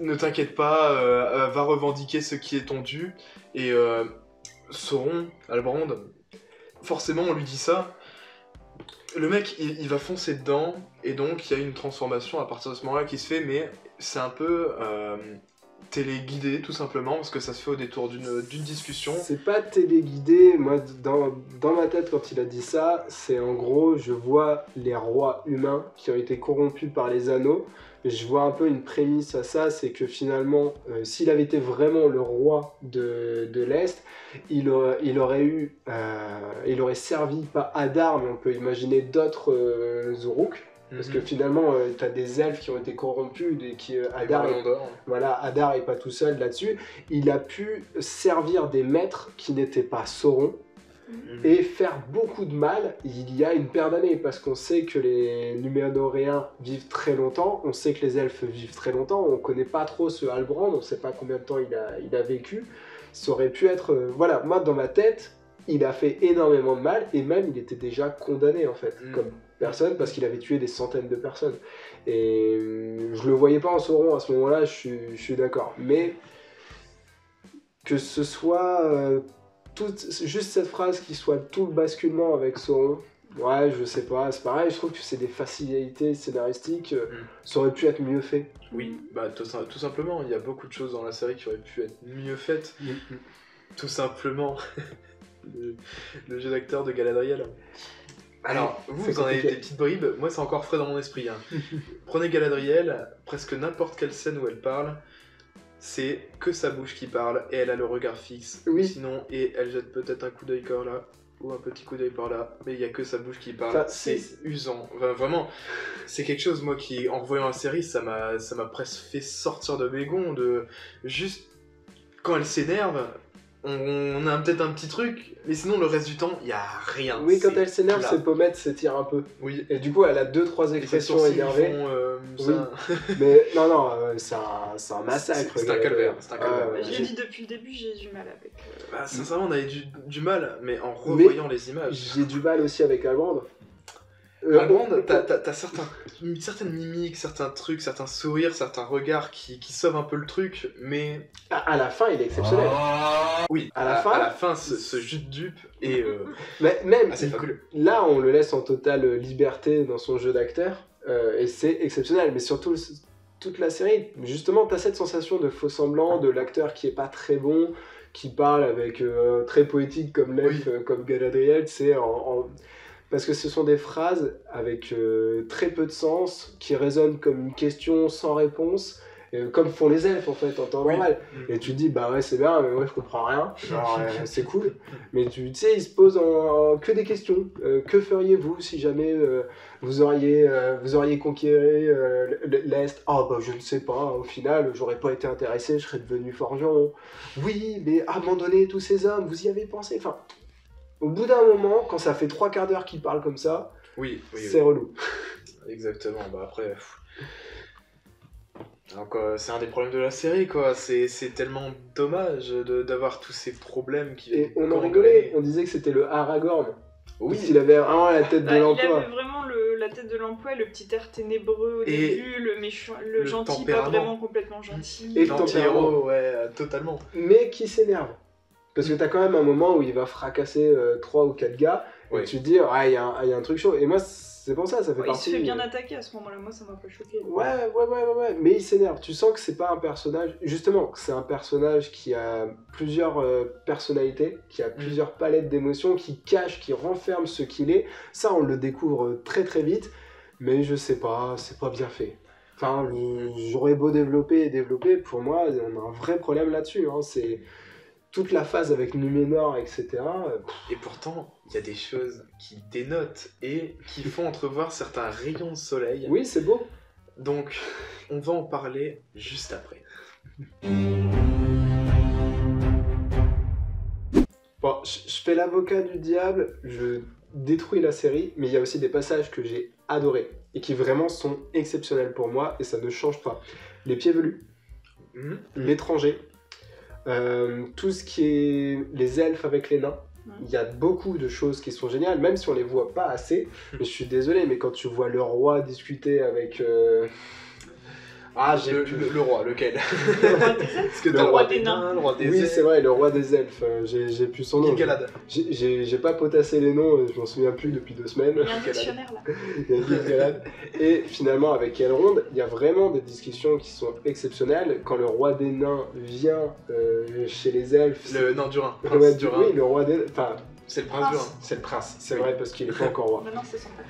ne t'inquiète pas, euh, va revendiquer ce qui est ton dû, et euh, Sauron, Albrand, forcément on lui dit ça, le mec il, il va foncer dedans, et donc il y a une transformation à partir de ce moment-là qui se fait, mais c'est un peu téléguidé tout simplement, parce que ça se fait au détour d'une discussion. c'est pas téléguidé. Moi, dans, ma tête, quand il a dit ça, c'est en gros, je vois les rois humains qui ont été corrompus par les anneaux. Je vois un peu une prémisse à ça, c'est que finalement, euh, s'il avait été vraiment le roi de, l'Est, euh, il aurait servi pas Adar, mais on peut imaginer d'autres euh, parce que Mhm. finalement, tu as des elfes qui ont été corrompus et qui euh, Adar, voilà, Hadar est pas tout seul là-dessus. Il a pu servir des maîtres qui n'étaient pas Sauron Mhm. et faire beaucoup de mal il y a une paire d'années parce qu'on sait que les Numénoréens vivent très longtemps, on sait que les elfes vivent très longtemps, on connaît pas trop ce Halbrand, on sait pas combien de temps il a, il a vécu. Ça aurait pu être. euh, voilà, moi dans ma tête, il a fait énormément de mal et même il était déjà condamné en fait, Mm. comme parce qu'il avait tué des centaines de personnes. Et euh, je le voyais pas en Sauron à ce moment-là, je suis, d'accord. Mais que ce soit euh, juste cette phrase qui soit tout le basculement avec Sauron, ouais, je sais pas, c'est pareil, je trouve que c'est des facilités scénaristiques, euh, Mm. ça aurait pu être mieux fait. Oui, bah tout, sim- tout simplement, il y a beaucoup de choses dans la série qui auraient pu être mieux faites. Tout simplement, le, le jeu d'acteur de Galadriel. Alors, vous, vous en avez des petites bribes, moi c'est encore frais dans mon esprit. hein. Prenez Galadriel, presque n'importe quelle scène où elle parle, c'est que sa bouche qui parle et elle a le regard fixe. Oui. Sinon, et elle jette peut-être un coup d'œil par là ou un petit coup d'œil par là, mais il y a que sa bouche qui parle. Enfin, c'est usant. Enfin, vraiment, c'est quelque chose, moi, qui, en revoyant la série, ça m'a ça m'a presque fait sortir de mes gonds. De... Juste, quand elle s'énerve, on, on a peut-être un petit truc, mais sinon, le reste du temps, il y a rien. Oui, quand elle s'énerve, ses pommettes s'étirent un peu. Oui. Et du coup, elle a deux, trois expressions énervées. font, euh, Oui. Mais non, non, euh, c'est un, c'est un massacre. C'est- un calvaire, un Je l'ai j'ai- dit depuis le début, j'ai du mal avec. euh, Bah, sincèrement, on avait du, du mal, mais en revoyant les images. J'ai du mal aussi avec Algrande. Euh, on- t'as, t'as- t'as certains, certaines mimiques, certains trucs, certains sourires, certains regards qui, qui sauvent un peu le truc, mais À, à la fin, il est exceptionnel. oui, À la fin à la fin, ce, ce jus de dupe est euh, Mais même, il- là, on le laisse en totale liberté dans son jeu d'acteur. euh, et c'est exceptionnel. Mais surtout, toute la série, justement, t'as cette sensation de faux semblant, de l'acteur qui est pas très bon, qui parle avec euh, très poétique comme l'elfe, Oui. euh, comme Galadriel. C'est en, en- Parce que ce sont des phrases avec euh, très peu de sens, qui résonnent comme une question sans réponse, euh, comme font les elfes en fait en temps Oui. normal. Mm. Et tu te dis, bah ouais, c'est bien, mais moi je comprends rien. Alors, euh, c'est cool. Mais tu sais, ils se posent en, en- que des questions. Euh, que feriez-vous si jamais vous, auriez, vous auriez conquéré l'Est? Ah, bah je ne sais pas. Au final, j'aurais pas été intéressé, je serais devenu forgeron. Oui, mais abandonner tous ces hommes, vous y avez pensé? Enfin, au bout d'un moment, quand ça fait trois quarts d'heure qu'ils parlent comme ça, Oui, oui, c'est relou. exactement. Bah après. pff. Donc, euh, c'est un des problèmes de la série, quoi. C'est, c'est tellement dommage de- d'avoir tous ces problèmes qui. Et on en rigolait, on disait que c'était le Aragorn. Oui, qu'il avait vraiment la tête de Bah, il l'emploi. avait vraiment le, la tête de l'emploi, le petit air ténébreux au Et début, le méchant, le, le gentil, pas vraiment complètement gentil. Et le tempérament. ouais, euh, totalement. mais qui s'énerve. Parce que t'as quand même un moment où il va fracasser 3 ou 4 gars, Ouais. et tu te dis, ah, il y, a un- il y a un truc chaud. Et moi, c'est pour ça, ça fait Ouais, il se partie. fait bien euh, attaquer à ce moment-là, moi ça m'a pas choqué. Ouais, ouais, ouais, ouais, ouais, mais il s'énerve. Tu sens que c'est pas un personnage. Justement, que c'est un personnage qui a plusieurs euh, personnalités, qui a plusieurs palettes d'émotions, qui cache, qui renferme ce qu'il est. Ça, on le découvre très très vite, mais je sais pas, c'est pas bien fait. Enfin, j'aurais beau développer et développer, pour moi, on a un vrai problème là-dessus. hein. C'est toute la phase avec Numénor, etc. Et pourtant, il y a des choses qui dénotent et qui font entrevoir certains rayons de soleil. Oui, c'est beau. Donc, on va en parler juste après. Bon, je fais l'avocat du diable, je détruis la série, mais il y a aussi des passages que j'ai adorés et qui vraiment sont exceptionnels pour moi et ça ne change pas. Les pieds velus, Mhm. l'étranger, euh, tout ce qui est les elfes avec les nains. Il y a beaucoup de choses qui sont géniales, même si on les voit pas assez. Mais je suis désolé, mais quand tu vois le roi discuter avec. euh, Ah, j'ai le, plus- le- le roi, lequel? Le roi des elfes Parce que Le le roi des nains, le roi des Oui, c'est vrai, le roi des elfes. euh, J'ai j'ai plus son nom. Gil-galad. J'ai- pas potassé les noms, je m'en souviens plus depuis deux semaines. Il y a un dictionnaire là. Il y a Gil-galad. Et finalement, avec Elrond, il y a vraiment des discussions qui sont exceptionnelles. Quand le roi des nains vient euh, chez les elfes, Le nain du Rhin. Ouais, du oui, Rhin. le roi des. Enfin, C'est le prince du Rhin. c'est le prince, c'est Oui. vrai, parce qu'il est pas encore roi. Maintenant c'est son père.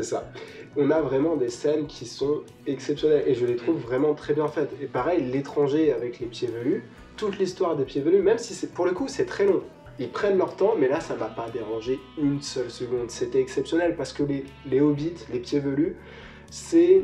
C'est ça. On a vraiment des scènes qui sont exceptionnelles et je les trouve vraiment très bien faites. Et pareil, l'étranger avec les pieds velus, toute l'histoire des pieds velus, même si c'est pour le coup c'est très long. Ils prennent leur temps, mais là ça m'a pas dérangé une seule seconde. C'était exceptionnel parce que les, les hobbits, les pieds velus, c'est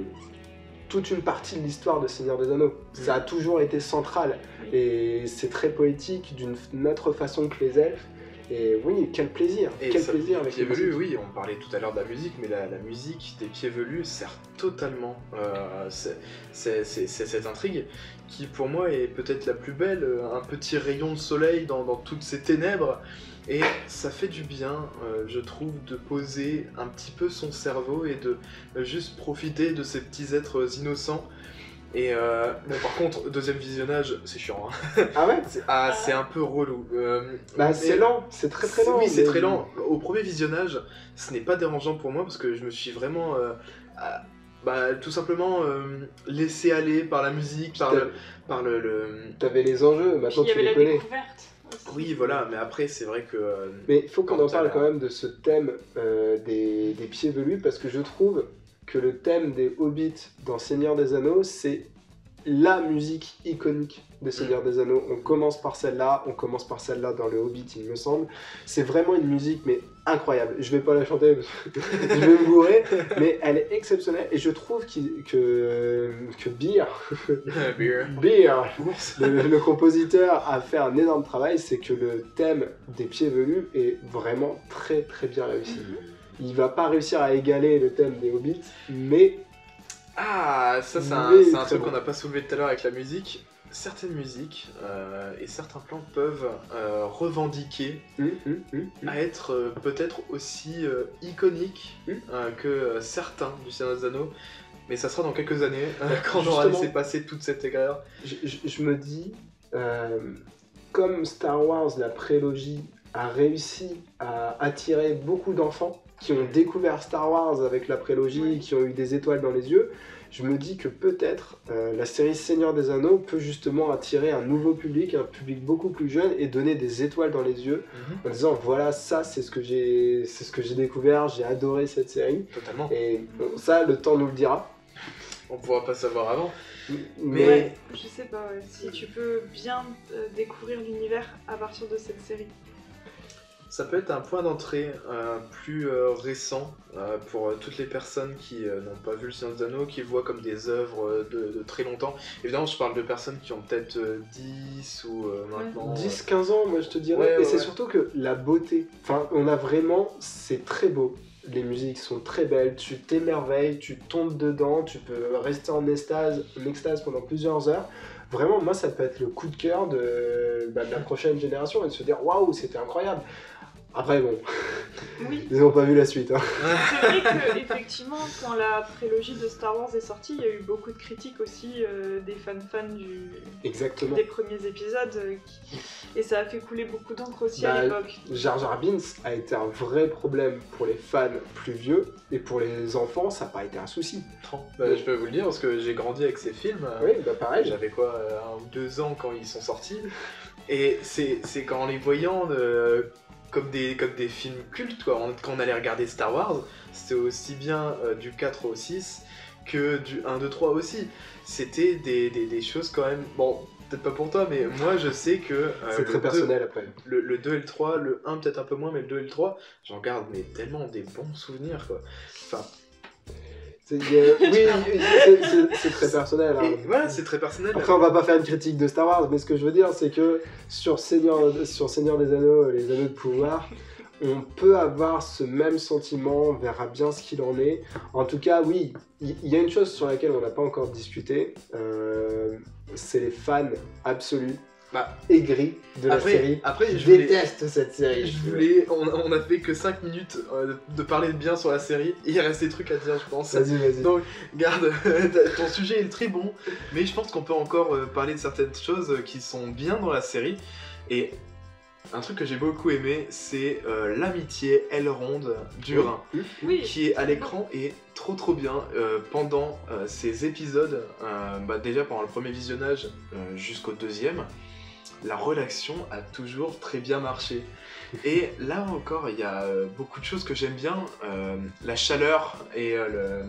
toute une partie de l'histoire de Seigneur des Anneaux. Ça a toujours été central et c'est très poétique d'une autre façon que les elfes. Et oui, quel plaisir, Et quel ça- plaisir les avec pieds velus, oui, on parlait tout à l'heure de la musique, mais la, la musique des pieds velus sert totalement euh, c'est- cette intrigue qui, pour moi, est peut-être la plus belle, euh, un petit rayon de soleil dans, dans toutes ces ténèbres. Et ça fait du bien, euh, je trouve, de poser un petit peu son cerveau et de juste profiter de ces petits êtres innocents. Et euh, bon, par contre, deuxième visionnage, c'est chiant. hein. Ah ouais? C'est- Ah, c'est un peu relou. Euh, Bah c'est lent, c'est très très lent. oui, c'est très lent. Au premier visionnage, ce n'est pas dérangeant pour moi parce que je me suis vraiment, euh, à- bah, tout simplement euh, laissé aller par la musique, par le, par le, le- T'avais les enjeux, Puis maintenant il y tu avait les la connais. Oui, voilà. Mais après, c'est vrai que. Mais il faut qu'on en parle quand même de ce thème euh, des, des pieds velus parce que je trouve que le thème des hobbits dans Seigneur des Anneaux, c'est la musique iconique de Seigneur des Anneaux. On commence par celle-là, on commence par celle-là dans le Hobbit, il me semble. C'est vraiment une musique, mais incroyable. Je vais pas la chanter, parce que je vais me bourrer, mais elle est exceptionnelle. Et je trouve que, que Beer, Beer. Beer le, le compositeur a fait un énorme travail, c'est que le thème des pieds velus est vraiment très très bien réussi. Il va pas réussir à égaler le thème des Hobbits, mais Ah, ça c'est un, c'est truc bon. qu'on n'a pas soulevé tout à l'heure avec la musique. Certaines musiques euh, et certains plans peuvent euh, revendiquer hum, hum, hum, à être euh, peut-être aussi iconiques que certains du Seigneur des Anneaux. Mais ça sera dans quelques années, quand on aura laissé passer toute cette éclair. je, je- je me dis, comme Star Wars, la prélogie, a réussi à attirer beaucoup d'enfants qui ont découvert Star Wars avec la prélogie, qui ont eu des étoiles dans les yeux, je me dis que peut-être euh, la série Seigneur des Anneaux peut justement attirer un nouveau public, un public beaucoup plus jeune et donner des étoiles dans les yeux en disant voilà ça c'est ce que j'ai c'est ce que j'ai découvert, j'ai adoré cette série Totalement. et bon, ça le temps nous le dira. On pourra pas savoir avant. Mais Ouais, je sais pas, ouais, si tu peux bien euh, découvrir l'univers à partir de cette série. Ça peut être un point d'entrée euh, plus euh, récent euh, pour euh, toutes les personnes qui euh, n'ont pas vu le Seigneur des Anneaux, qui le voient comme des œuvres euh, de, de très longtemps. Évidemment, je parle de personnes qui ont peut-être euh, 10 ou euh, maintenant. 10-15 ans, moi je te dirais. Ouais, et ouais, c'est ouais. surtout que la beauté, enfin, on a vraiment, c'est très beau. Les musiques sont très belles, tu t'émerveilles, tu tombes dedans, tu peux rester en extase, en extase pendant plusieurs heures. Vraiment, moi, ça peut être le coup de cœur de, bah, de la prochaine génération et de se dire waouh, c'était incroyable. Après, bon, Oui, ils n'ont pas vu la suite. hein. c'est vrai que effectivement, quand la prélogie de Star Wars est sortie, il y a eu beaucoup de critiques aussi euh, des fans-fans du... Exactement. des premiers épisodes, euh, qui- et ça a fait couler beaucoup d'encre aussi Bah, à l'époque. Jar Jar Binks a été un vrai problème pour les fans plus vieux et pour les enfants, ça n'a pas été un souci. Bah, je peux vous le dire parce que j'ai grandi avec ces films. euh, Oui, bah pareil. J'avais quoi, un ou deux ans quand ils sont sortis. Et c'est c'est qu'en les voyant euh, comme, des, comme des films cultes, quoi. Quand on allait regarder Star Wars, c'était aussi bien euh, du 4 au 6 que du 1, 2, 3 aussi. C'était des, des, des choses quand même. Bon, peut-être pas pour toi, mais moi je sais que. euh, C'est très 2 personnel après. le, le 2 et le 3, le 1 peut-être un peu moins, mais le 2 et le 3, j'en garde mais tellement des bons souvenirs quoi. Enfin, C'est- Oui, c'est- c'est- c'est très personnel. hein. voilà, c'est très personnel. Après, on va pas faire une critique de Star Wars, mais ce que je veux dire, c'est que sur Seigneur, sur Seigneur des Anneaux, les Anneaux de pouvoir, on peut avoir ce même sentiment, on verra bien ce qu'il en est. En tout cas, oui, il il y, a une chose sur laquelle on n'a pas encore discuté, euh, c'est les fans absolus, Bah, aigris de la série. après Je voulais- déteste cette série. Je voulais, on, on a fait que 5 minutes euh, de, parler de bien sur la série, et il reste des trucs à dire, je pense. Vas-y, vas-y. Donc, garde, ton sujet est très bon, mais je pense qu'on peut encore euh, parler de certaines choses qui sont bien dans la série. Et un truc que j'ai beaucoup aimé, c'est euh, l'amitié Elrond Durin, Oui, qui est à l'écran et trop trop bien euh, pendant euh, ces épisodes. euh, bah, déjà pendant le premier visionnage euh, jusqu'au deuxième, la relation a toujours très bien marché. Et là encore, il y a euh, beaucoup de choses que j'aime bien. euh, la chaleur et euh, le,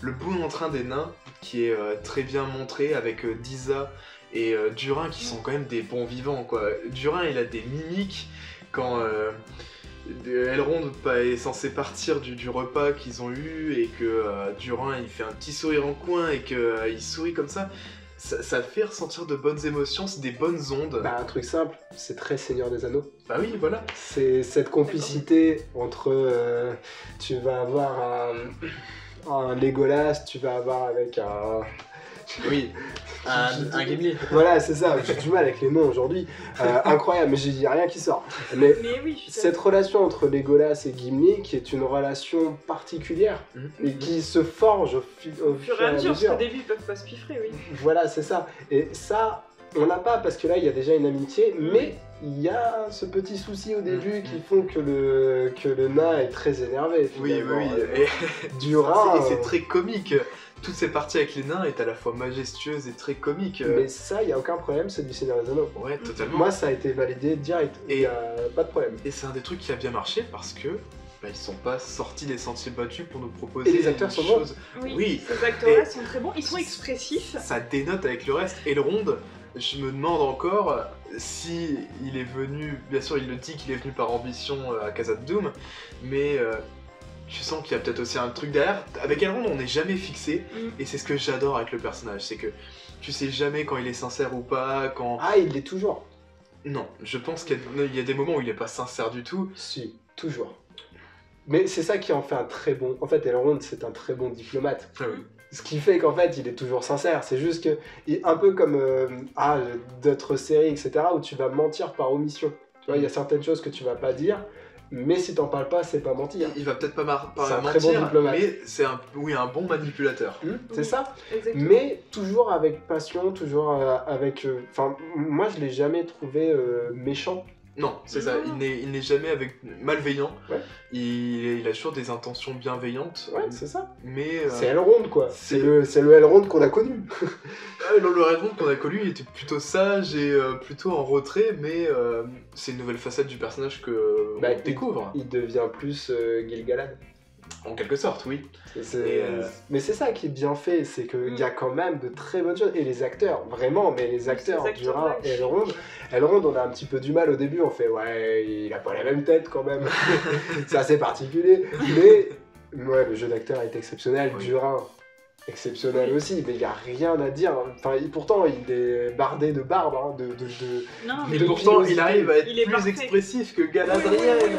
le bon entrain des nains qui est très bien montré avec Disa et Durin qui sont quand même des bons vivants. Durin, il a des mimiques quand Elrond est censé partir du, repas qu'ils ont eu et que Durin il fait un petit sourire en coin et qu'il sourit comme ça. Ça, ça fait ressentir de bonnes émotions, c'est des bonnes ondes. Bah, un truc simple, c'est très Seigneur des Anneaux. Bah oui, voilà. C'est cette complicité entre. euh, tu vas avoir un, un Legolas, tu vas avoir avec un. Oui, un, un Gimli. Voilà, c'est ça, j'ai du mal avec les noms aujourd'hui. Euh, incroyable, mais j'ai rien qui sort. Mais oui, cette relation entre Legolas et Gimli, qui est une relation particulière et qui se forge au, fi- au fur et à mesure, parce qu'au début ils peuvent pas se piffrer, oui. Voilà, c'est ça. Et ça, on l'a pas parce que là, il y a déjà une amitié, mais il y a ce petit souci au début Mhm. qui font que le, que le nain est très énervé. Oui, oui, oui. Et c'est- et c'est euh, très comique. Toutes ces parties avec les nains est à la fois majestueuse et très comique. Mais ça, il n'y a aucun problème, c'est du Seigneur des Anneaux. Ouais, totalement. Moi, ça a été validé direct. Et- y a pas de problème. Et c'est un des trucs qui a bien marché parce que bah, ils sont pas sortis des sentiers battus pour nous proposer Et les acteurs sont bons. chose. Oui, Oui. ces acteurs-là sont très bons, ils sont expressifs. Ça dénote avec le reste. Et le ronde, je me demande encore si il est venu. Bien sûr, il le dit qu'il est venu par ambition euh, à Casa de Doom, mais euh, je sens qu'il y a peut-être aussi un truc derrière. Avec Elrond, on n'est jamais fixé, Mm. et c'est ce que j'adore avec le personnage, c'est que tu sais jamais quand il est sincère ou pas, quand. Ah, il l'est toujours. Non, je pense qu'il y, a- il y a des moments où il est pas sincère du tout. Si, toujours. Mais c'est ça qui en fait un très bon. En fait, Elrond, c'est un très bon diplomate. Ah oui. Ce qui fait qu'en fait, il est toujours sincère. C'est juste que, un peu comme euh, ah, d'autres séries, etc., où tu vas mentir par omission. Tu vois, il y a certaines choses que tu vas pas dire, mais si t'en parles pas, c'est pas mentir. Il va peut-être pas, C'est un mentir, très bon diplomate. mais c'est un, oui, un bon manipulateur. Hmm, c'est ça Exactement. Mais toujours avec passion, toujours euh, avec. euh, Enfin, moi, je l'ai jamais trouvé euh, méchant. Non, c'est ça, il n'est, il n'est jamais avec malveillant. Ouais. Il, il a toujours des intentions bienveillantes. Ouais, c'est ça. mais euh, C'est Elrond, quoi. c'est- C'est le, c'est le Elrond qu'on a connu. ah, le, le Redmond qu'on a connu, il était plutôt sage et euh, plutôt en retrait, mais euh, c'est une nouvelle facette du personnage que Bah, on découvre. Il devient plus Gilgalad. En quelque sorte, oui. Euh, Mais c'est ça qui est bien fait, c'est qu'il Mm. y a quand même de très bonnes choses. Et les acteurs, vraiment, mais les acteurs, Durin et Elrond, Elrond, on a un petit peu du mal au début, on fait ouais, il a pas la même tête quand même. c'est assez particulier. Mais ouais, le jeu d'acteur est exceptionnel, Oui. Durin. Exceptionnel aussi, mais il n'y a rien à dire. Enfin, il- pourtant, il est bardé de barbe, hein, de, de, de- Non, Mais de pourtant, pilosité. il arrive à être Il est plus parfait. expressif que Oui, oui, Galadriel.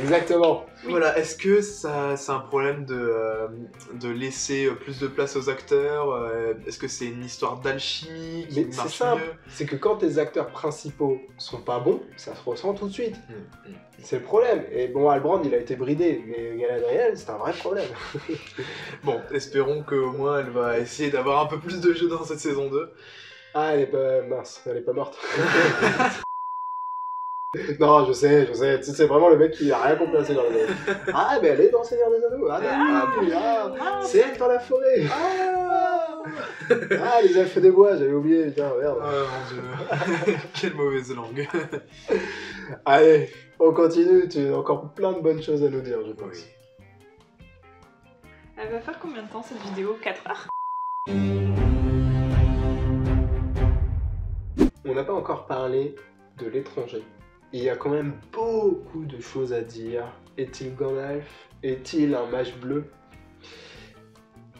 Exactement. Voilà, est-ce que ça, c'est un problème de, euh, de laisser euh, plus de place aux acteurs euh, Est-ce que c'est une histoire d'alchimie Mais c'est simple. C'est que quand tes acteurs principaux sont pas bons, ça se ressent tout de suite. Mm, mm. C'est le problème. Et bon, Albrand, il a été bridé, mais Galadriel, c'est un vrai problème. Bon, espérons qu'au moins elle va essayer d'avoir un peu plus de jeu dans cette saison 2. Ah, elle est pas mince, elle est pas morte. non, je sais, je sais. Tu sais, C'est vraiment le mec qui a rien compris à Seigneur des Anneaux. Ah, mais elle est dans Seigneur des Anneaux. Ah, Ah, oui, ah, Ah, c'est elle dans la forêt. Ah, Ah, les elfes des bois, j'avais oublié, putain, merde. mon dieu, quelle mauvaise langue. Allez, on continue. Tu as encore plein de bonnes choses à nous dire, je pense. Oui. Elle va faire combien de temps cette vidéo? 4 heures? On n'a pas encore parlé de l'étranger. Il y a quand même beaucoup de choses à dire. Est-il Gandalf? Est-il un mage bleu?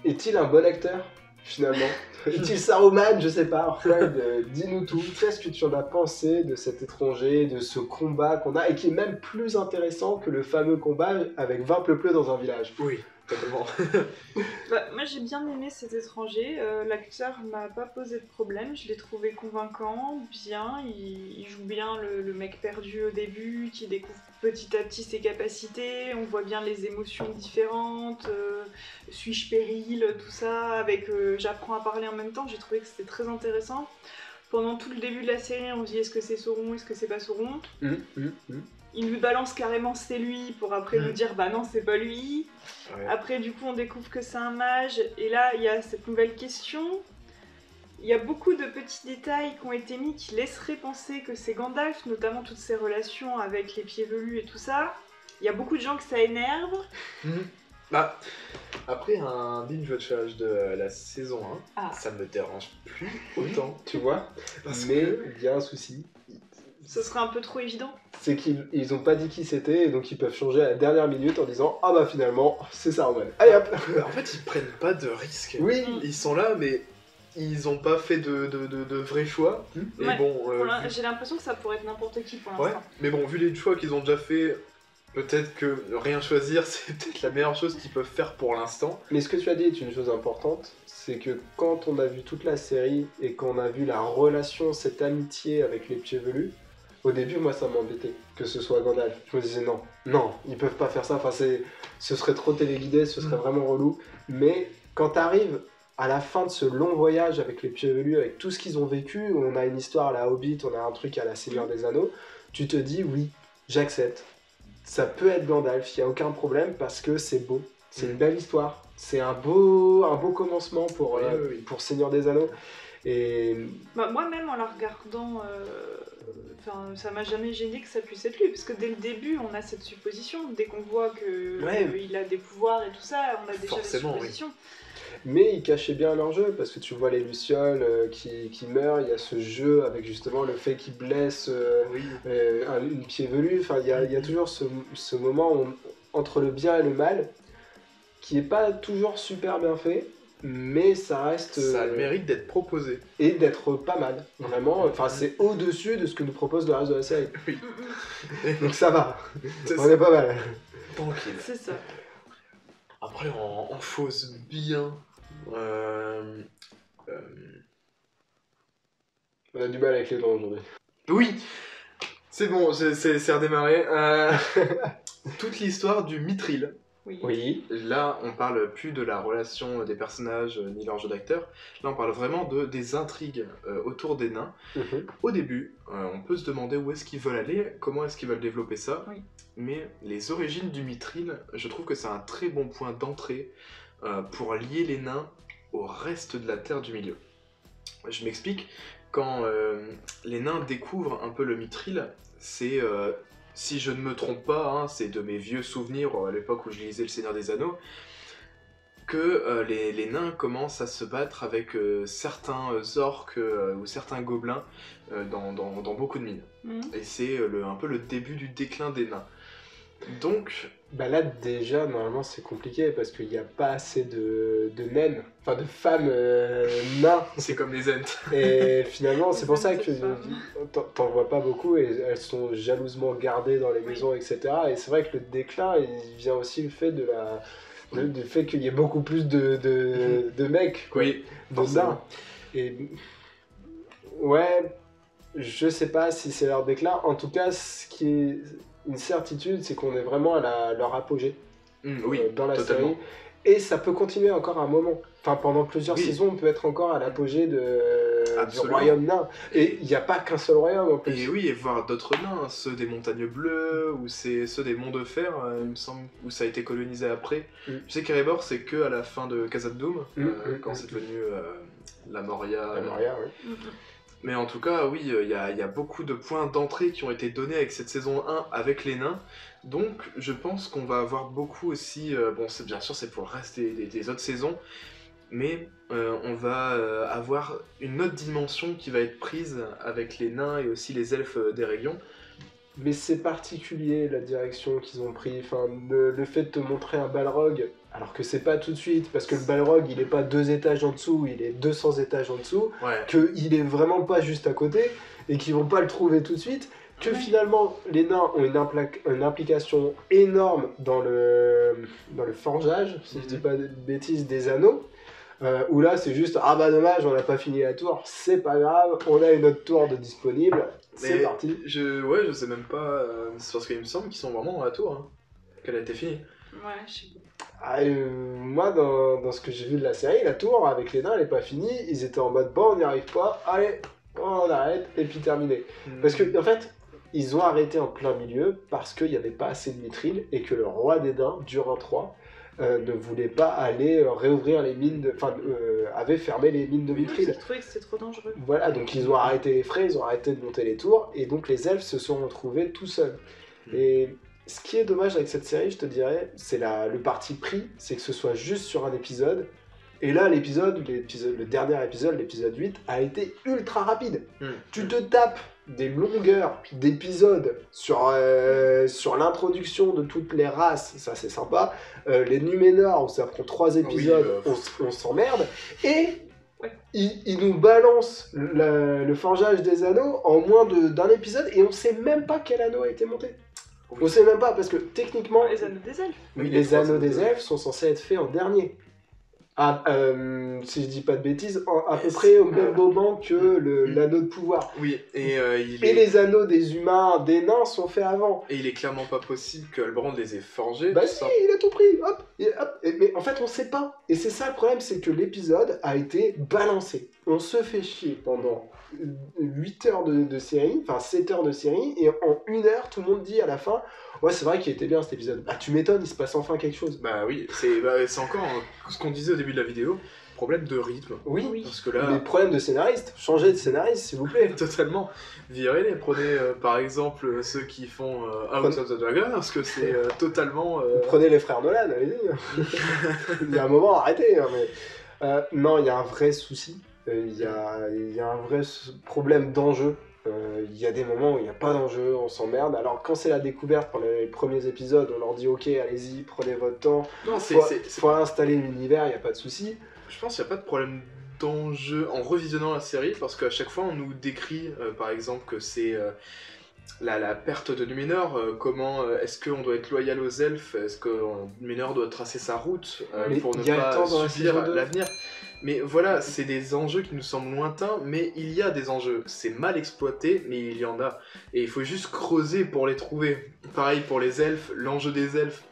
Est-il un bon acteur, finalement? Est-il Saruman? Je sais pas. Fred, euh, dis-nous tout. Qu'est-ce que tu en as pensé de cet étranger, de ce combat qu'on a, et qui est même plus intéressant que le fameux combat avec 20 pleu dans un village? Oui, totalement. Bah, moi j'ai bien aimé cet étranger, euh, l'acteur m'a pas posé de problème, je l'ai trouvé convaincant, bien, il, il joue bien le, le mec perdu au début, qui découvre petit à petit ses capacités, on voit bien les émotions différentes, euh, suis-je péril, tout ça, avec euh, j'apprends à parler en même temps, j'ai trouvé que c'était très intéressant. Pendant tout le début de la série, on se dit est-ce que c'est Sauron, est-ce que c'est pas Sauron? Hum, hum, hum. Il lui balance carrément c'est lui pour après Mm. nous dire bah non c'est pas lui. Ouais. Après, du coup, on découvre que c'est un mage, et là, il y a cette nouvelle question. Il y a beaucoup de petits détails qui ont été mis qui laisseraient penser que c'est Gandalf, notamment toutes ses relations avec les pieds velus et tout ça. Il y a beaucoup de gens que ça énerve. Mhm. Bah, après un binge watchage de la saison 1, Ah. ça me dérange plus autant. Tu vois Parce Mais que il y a un souci. Ce serait un peu trop évident. c'est qu'ils ils ont pas dit qui c'était et donc ils peuvent changer à la dernière minute en disant ah bah finalement c'est Saruman. Allez hop en fait, ils prennent pas de risques. Oui Ils sont là, mais ils ont pas fait de, de, de, de vrais choix. Et Ouais, bon, euh, vu- J'ai l'impression que ça pourrait être n'importe qui pour ouais. l'instant. Mais bon, vu les choix qu'ils ont déjà fait, peut-être que rien choisir, c'est peut-être la meilleure chose qu'ils peuvent faire pour l'instant. Mais ce que tu as dit est une chose importante, c'est que quand on a vu toute la série et qu'on a vu la relation, cette amitié avec les pieds velus, au début moi ça m'embêtait que ce soit Gandalf. Je me disais non, non, ils peuvent pas faire ça, enfin c'est, ce serait trop téléguidé, ce serait Mm. vraiment relou. Mais quand t'arrives à la fin de ce long voyage avec les velus, avec tout ce qu'ils ont vécu, où on a une histoire à la Hobbit, on a un truc à la Seigneur des Anneaux, tu te dis oui, j'accepte. Ça peut être Gandalf, il n'y a aucun problème parce que c'est beau. C'est Mm. une belle histoire. c'est un beau, un beau commencement pour, Oui, euh, oui. pour Seigneur des Anneaux. Et Bah, Moi-même, en la regardant, euh, ça m'a jamais gêné que ça puisse être lui, parce que dès le début, on a cette supposition. Dès qu'on voit que Ouais. euh, il a des pouvoirs et tout ça, on a déjà Forcément, oui. supposition. Mais ils cachaient bien leur jeu parce que tu vois les Lucioles euh, qui, qui meurent, il y a ce jeu avec justement le fait qu'ils blessent euh, Oui. euh, un- une pied velue. Enfin, il y a, il y a toujours ce, ce moment où- entre le bien et le mal qui est pas toujours super bien fait, mais ça reste Ça a euh, le mérite d'être proposé. et d'être pas mal. Vraiment, enfin c'est au-dessus de ce que nous propose le reste de la série. Mm. Donc ça va, C'est on est pas mal. tranquille. C'est ça. Après, on, on fausse bien. Euh, euh, On a du mal avec les dents aujourd'hui. Oui, c'est bon, c'est redémarré. Euh, toute l'histoire du Mithril. Oui. Oui. Là, on parle plus de la relation des personnages euh, ni leur jeu d'acteur. Là, on parle vraiment de, des intrigues euh, autour des nains. Mhm. Au début, euh, on peut se demander où est-ce qu'ils veulent aller, comment est-ce qu'ils veulent développer ça. Oui. Mais les origines du Mithril, je trouve que c'est un très bon point d'entrée euh, pour lier les nains au reste de la Terre du Milieu. Je m'explique. Quand euh, les nains découvrent un peu le Mithril, c'est, euh, si je ne me trompe pas, hein, c'est de mes vieux souvenirs euh, à l'époque où je lisais Le Seigneur des Anneaux, que euh, les, les nains commencent à se battre avec euh, certains orques euh, ou certains gobelins dans, dans- dans beaucoup de mines. Mhm. Et c'est un peu le début du déclin des nains. Donc, Bah là déjà normalement c'est compliqué parce qu'il n'y a pas assez de, de naines, enfin de femmes euh, nains. c'est comme les Ents. Et finalement c'est pour ça que t'en- vois pas beaucoup et elles sont jalousement gardées dans les maisons etc. Et c'est vrai que le déclin il vient aussi le fait de la de- du fait qu'il y ait beaucoup plus de, de, de mecs quoi, Oui, de forcément. nains. Et ouais, je sais pas si c'est leur déclin. En tout cas, ce qui est une certitude, c'est qu'on est vraiment à la- leur apogée Mm, oui, euh, dans la totalement. série. Et ça peut continuer encore un moment. Enfin, pendant plusieurs Oui. saisons, on peut être encore à l'apogée de, du royaume nain. Et il n'y a pas qu'un seul royaume en plus. Et oui, et voir d'autres nains, ceux des montagnes bleues, ou c'est ceux des monts de fer, euh, il me semble, où ça a été colonisé après. Mm. Je sais qu'Erebor, c'est que à la fin de Khazad-dûm, Mm, euh, mm, quand mm. c'est devenu euh, la Moria. Euh, Maria, oui. Mais en tout cas, oui, euh, il y, a, beaucoup de points d'entrée qui ont été donnés avec cette saison 1 avec les nains. Donc, je pense qu'on va avoir beaucoup aussi. euh, bon, bien sûr, c'est pour le reste des, autres saisons. Mais euh, on va euh, avoir une autre dimension qui va être prise avec les nains et aussi les elfes des régions. Mais c'est particulier la direction qu'ils ont pris. Enfin, le, le fait de te montrer un Balrog, alors que c'est pas tout de suite, parce que le Balrog il est pas deux étages en dessous, il est 200 étages en dessous, Ouais. qu'il est vraiment pas juste à côté et qu'ils vont pas le trouver tout de suite. Que Ouais. finalement les nains ont une, impla- une implication énorme dans le, dans le forgeage, si je dis Mhm. pas de bêtises, des anneaux. Euh, où là c'est juste ah bah dommage on n'a pas fini la tour, c'est pas grave, on a une autre tour de disponible, c'est Mais parti. Je, ouais, je sais même pas. euh, c'est parce qu'il me semble qu'ils sont vraiment dans la tour. hein, Qu'elle a été finie. Ouais, je sais pas. Ah, euh, moi, dans, dans ce que j'ai vu de la série, la tour avec les nains, elle est pas finie. Ils étaient en mode bon, on n'y arrive pas, allez, on arrête, et puis terminé. Parce que, en fait, ils ont arrêté en plein milieu parce qu'il n'y avait pas assez de mithril et que le roi des nains, Durin III, euh, ne voulait pas aller euh, réouvrir les mines, enfin, euh, avait fermé les mines de Oui, trouvé que c'était trop dangereux. Voilà, donc ils ont arrêté les frais, ils ont arrêté de monter les tours, et donc les elfes se sont retrouvés tout seuls. Mm. Et ce qui est dommage avec cette série, je te dirais, c'est la- le parti pris, c'est que ce soit juste sur un épisode. Et là, l'épisode, l'épisode, le dernier épisode, l'épisode 8, a été ultra rapide. Mm. Tu te tapes des longueurs d'épisodes sur, euh, sur l'introduction de toutes les races, ça c'est sympa. Euh, les Numénors, où ça prend trois épisodes, euh, on, s'emmerde. Et Ouais. il, il nous balance le, le forgeage des anneaux en moins de- d'un épisode et on sait même pas quel anneau a été monté. On sait même pas parce que techniquement, Les anneaux des elfes. Oui, les, anneaux des elfes sont censés être faits en dernier. Ah, euh, si je dis pas de bêtises, en- à peu près au même moment que le- Mm. l'anneau de pouvoir. Oui, et, euh, il Et est... les anneaux des humains, des nains sont faits avant. et il est clairement pas possible que Albrand les ait forgés. Bah si, ça. il a tout pris, hop, et hop. Et- mais en fait, on sait pas. Et c'est ça le problème, c'est que l'épisode a été balancé. on se fait chier pendant 8 heures de, série, enfin 7 heures de série, et en une heure, tout le monde dit à la fin Ouais, c'est vrai qu'il était bien cet épisode. Ah, tu m'étonnes, il se passe enfin quelque chose. Bah oui, c'est bah, encore euh, ce qu'on disait au début de la vidéo, problème de rythme. Oui, Oui. Parce que des problèmes de scénariste. Changez de scénariste, s'il vous plaît. totalement, virez-les. Prenez euh, par exemple euh, ceux qui font euh, House of the Dragon, parce que c'est euh, totalement. euh, Prenez les frères Nolan, allez-y. il y a un moment, arrêtez. hein, mais... Euh, non, il y a un vrai souci. Euh, Il y, a, il y a un vrai problème d'enjeu. Euh, Il y a des moments où il n'y a pas d'enjeu, on s'emmerde. Alors quand c'est la découverte pour les premiers épisodes, on leur dit ok, allez-y, prenez votre temps. Non, c'est. Faut, faut installer l'univers, il n'y a pas de souci. Je pense qu'il n'y a pas de problème d'enjeu en revisionnant la série, parce qu'à chaque fois on nous décrit, euh, par exemple, que c'est euh, la, la perte de Numénor, euh, comment euh, est-ce qu'on doit être loyal aux elfes, est-ce que Numénor doit tracer sa route euh, pour ne pas subir l'avenir. Mais voilà, c'est des enjeux qui nous semblent lointains, mais il y a des enjeux. C'est mal exploité, mais il y en a. Et il faut juste creuser pour les trouver. Pareil pour les elfes, l'enjeu des elfes,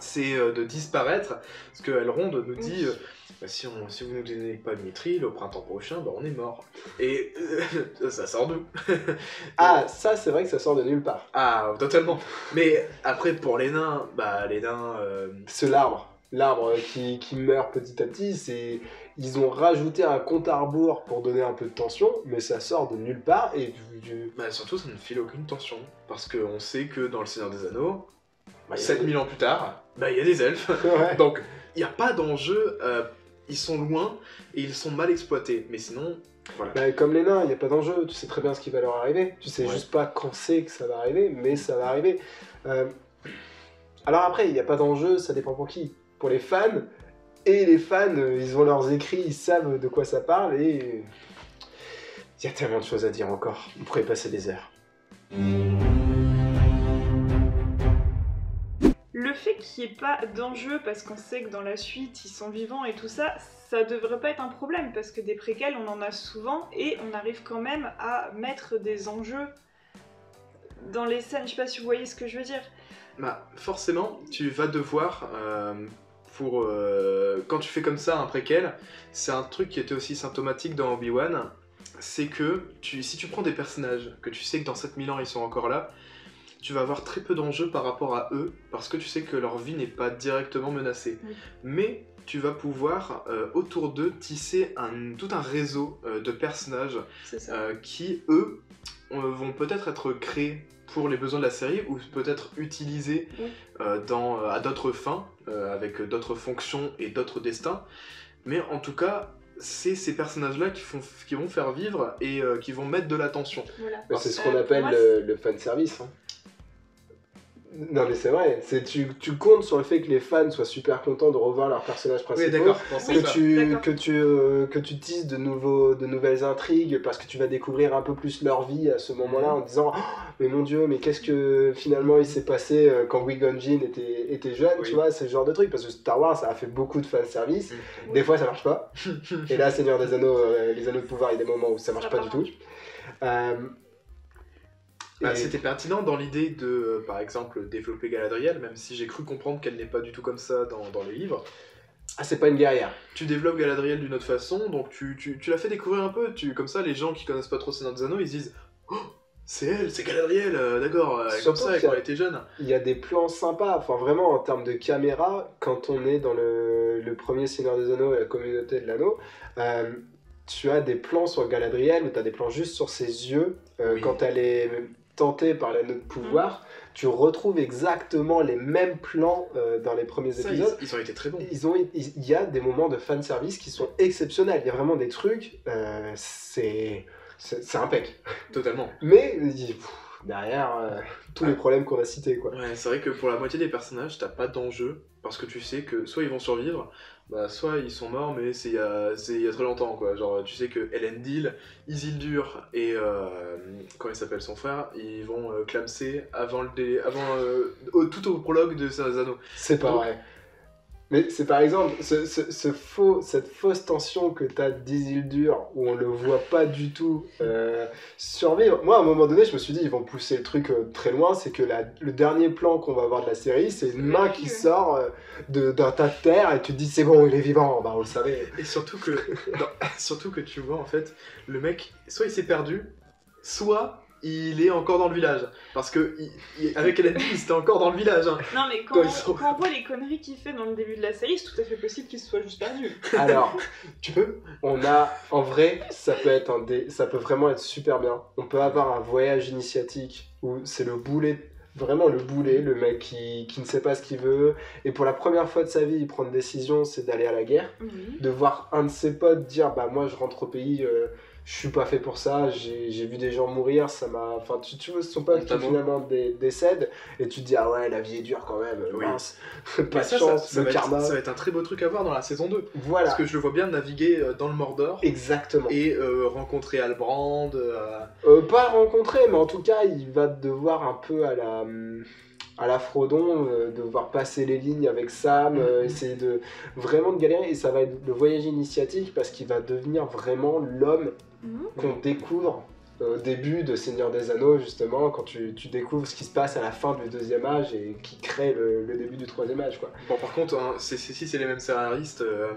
c'est euh, de disparaître. Parce que Elrond nous dit Oui. Bah, si, on, si vous ne nous donnez pas Mithril au printemps prochain, bah, on est mort. Et euh, ça sort d'où? Ah, ça c'est vrai que ça sort de nulle part. Ah, totalement. Mais après, pour les nains, bah les nains. euh, C'est l'arbre. L'arbre qui, qui meurt petit à petit, c'est... Ils ont rajouté un compte à rebours pour donner un peu de tension, mais ça sort de nulle part et du... du- bah, surtout, ça ne file aucune tension. Parce qu'on sait que dans Le Seigneur des Anneaux, Bah, il y a- 7000 ans plus tard, bah il y a des elfes. Ouais. Donc, il n'y a pas d'enjeu. euh, ils sont loin et ils sont mal exploités. Mais sinon, voilà. Bah, comme les nains, il n'y a pas d'enjeu, tu sais très bien ce qui va leur arriver. Tu sais Ouais. juste pas quand c'est que ça va arriver, mais ça va arriver. Euh, Alors après, il n'y a pas d'enjeu, ça dépend pour qui. Pour les fans, et les fans, euh, ils ont leurs écrits, ils savent de quoi ça parle, et il y a tellement de choses à dire encore. On pourrait passer des heures. Le fait qu'il n'y ait pas d'enjeu, parce qu'on sait que dans la suite ils sont vivants et tout ça, ça devrait pas être un problème, parce que des préquels on en a souvent et on arrive quand même à mettre des enjeux dans les scènes. Je sais pas si vous voyez ce que je veux dire. Bah, forcément, tu vas devoir, euh, pour, euh, quand tu fais comme ça un préquel, c'est un truc qui était aussi symptomatique dans Obi-Wan, c'est que si tu prends des personnages que tu sais que dans 7000 ans ils sont encore là, tu vas avoir très peu d'enjeux par rapport à eux, parce que tu sais que leur vie n'est pas directement menacée. Oui. Mais tu vas pouvoir, euh, autour d'eux, tisser un, tout un réseau euh, de personnages euh, qui, eux, vont peut-être être créés pour les besoins de la série ou peut-être utilisés Oui. euh, dans, à d'autres fins, euh, avec d'autres fonctions et d'autres destins. Mais en tout cas, c'est ces personnages-là qui, font, qui vont faire vivre et euh, qui vont mettre de l'attention. Voilà. Bah, c'est ce qu'on appelle moi, le, le fan service. hein. Non mais c'est vrai, c'est tu, tu comptes sur le fait que les fans soient super contents de revoir leurs personnages principaux. pensez que tu, D'accord. que, tu, euh, que tu tisses de, nouveaux, de nouvelles intrigues parce que tu vas découvrir un peu plus leur vie à ce moment-là en disant Oh, mais mon dieu mais qu'est-ce que finalement il s'est passé euh, quand Qui-Gon Jinn était, était jeune Oui. tu vois c'est ce genre de truc parce que Star Wars ça a fait beaucoup de fanservice Mm. des fois ça marche pas et là Seigneur des Anneaux euh, les Anneaux de pouvoir il y a des moments où ça marche Ça pas du tout Euh, Bah, C'était pertinent dans l'idée de, euh, par exemple, développer Galadriel, même si j'ai cru comprendre qu'elle n'est pas du tout comme ça dans, dans les livres. ah c'est pas une guerrière Tu développes Galadriel d'une autre façon, donc tu, tu, tu la fais découvrir un peu. Tu, comme ça, les gens qui connaissent pas trop Seigneur des Anneaux, ils se disent Oh, c'est elle, c'est Galadriel, euh, d'accord, est comme ça quand elle était jeune. il y a des plans sympas, enfin vraiment en termes de caméra, quand on est dans le, le premier Seigneur des Anneaux et la communauté de l'anneau, euh, tu as des plans sur Galadriel où tu as des plans juste sur ses yeux. Euh, Oui. Quand elle est par l'anneau de pouvoir, tu retrouves exactement les mêmes plans euh, dans les premiers Ça, épisodes. ils, ils ont été très bons. Ils ont, il y a des moments de fanservice qui sont exceptionnels. Il y a vraiment des trucs, euh, c'est c'est impec. Totalement. Mais pff, derrière, euh, tous les problèmes qu'on a cités. Quoi. Ouais, c'est vrai que pour la moitié des personnages, t'as pas d'enjeu, parce que tu sais que soit ils vont survivre, bah, soit ils sont morts, mais c'est il y a, c'est il y a très longtemps, quoi. Genre, tu sais que Elendil, Isildur et. Euh, comment il s'appelle son frère Ils vont euh, clamser avant le délai, avant, euh, au- tout au prologue de des Anneaux. C'est pas Donc- vrai. Mais c'est par exemple ce, ce- ce faux, cette fausse tension que t'as d'Isildur où on le voit pas du tout euh, survivre. Moi, à un moment donné, je me suis dit, ils vont pousser le truc euh, très loin. C'est que la- le dernier plan qu'on va voir de la série, c'est une main qui sort euh, de- d'un tas de terre et tu te dis, c'est bon, il est vivant. Bah, on le savait. Et surtout que, non, surtout que tu vois, en fait, le mec, soit il s'est perdu, soit il est encore dans le village. Parce que il- il- avec il était encore dans le village. hein. Non, mais quand, Quand on, sont- quand on voit les conneries qu'il fait dans le début de la série, c'est tout à fait possible qu'il se soit juste perdu. Alors, Tu peux on a, en vrai, ça peut être un dé, ça peut vraiment être super bien. On peut avoir un voyage initiatique où c'est le boulet, vraiment le boulet, le mec qui, qui ne sait pas ce qu'il veut. Et pour la première fois de sa vie, il prend une décision, c'est d'aller à la guerre. Oui. de voir un de ses potes dire bah moi je rentre au pays euh, je suis pas fait pour ça j'ai vu des gens mourir ça m'a enfin tu, tu vois son pote qui Notamment. finalement dé- décède et tu te dis ah ouais la vie est dure quand même Oui. mince pas de ça, chance ça le va être, karma ça va être un très beau truc à voir dans la saison 2. voilà Parce que je le vois bien naviguer euh, dans le Mordor exactement et euh, rencontrer Albrand. euh, Euh, pas rencontrer mais en tout cas il va devoir un peu à la à la Frodon, euh, devoir passer les lignes avec Sam, euh, Mhm. essayer de vraiment de galérer et ça va être le voyage initiatique parce qu'il va devenir vraiment l'homme Mhm. qu'on découvre au début de Seigneur des Anneaux, justement, quand tu, tu découvres ce qui se passe à la fin du deuxième âge et qui crée le, le début du troisième âge. Quoi. Bon, par contre, hein, si c'est les mêmes scénaristes, euh,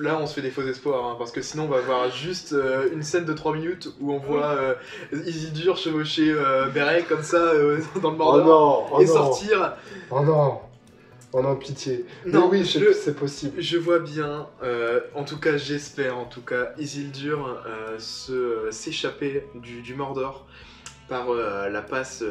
là on se fait des faux espoirs, hein, parce que sinon on va avoir juste euh, une scène de 3 minutes où on voit euh, Isildur chevaucher euh, Beret comme ça euh, dans le Oh Mordor non oh et non, sortir. Oh non Oh non, pitié. Non, Mais oui, je- c'est possible. Je vois bien, en tout cas j'espère, en tout cas Isildur se- s'échapper du, du Mordor par la passe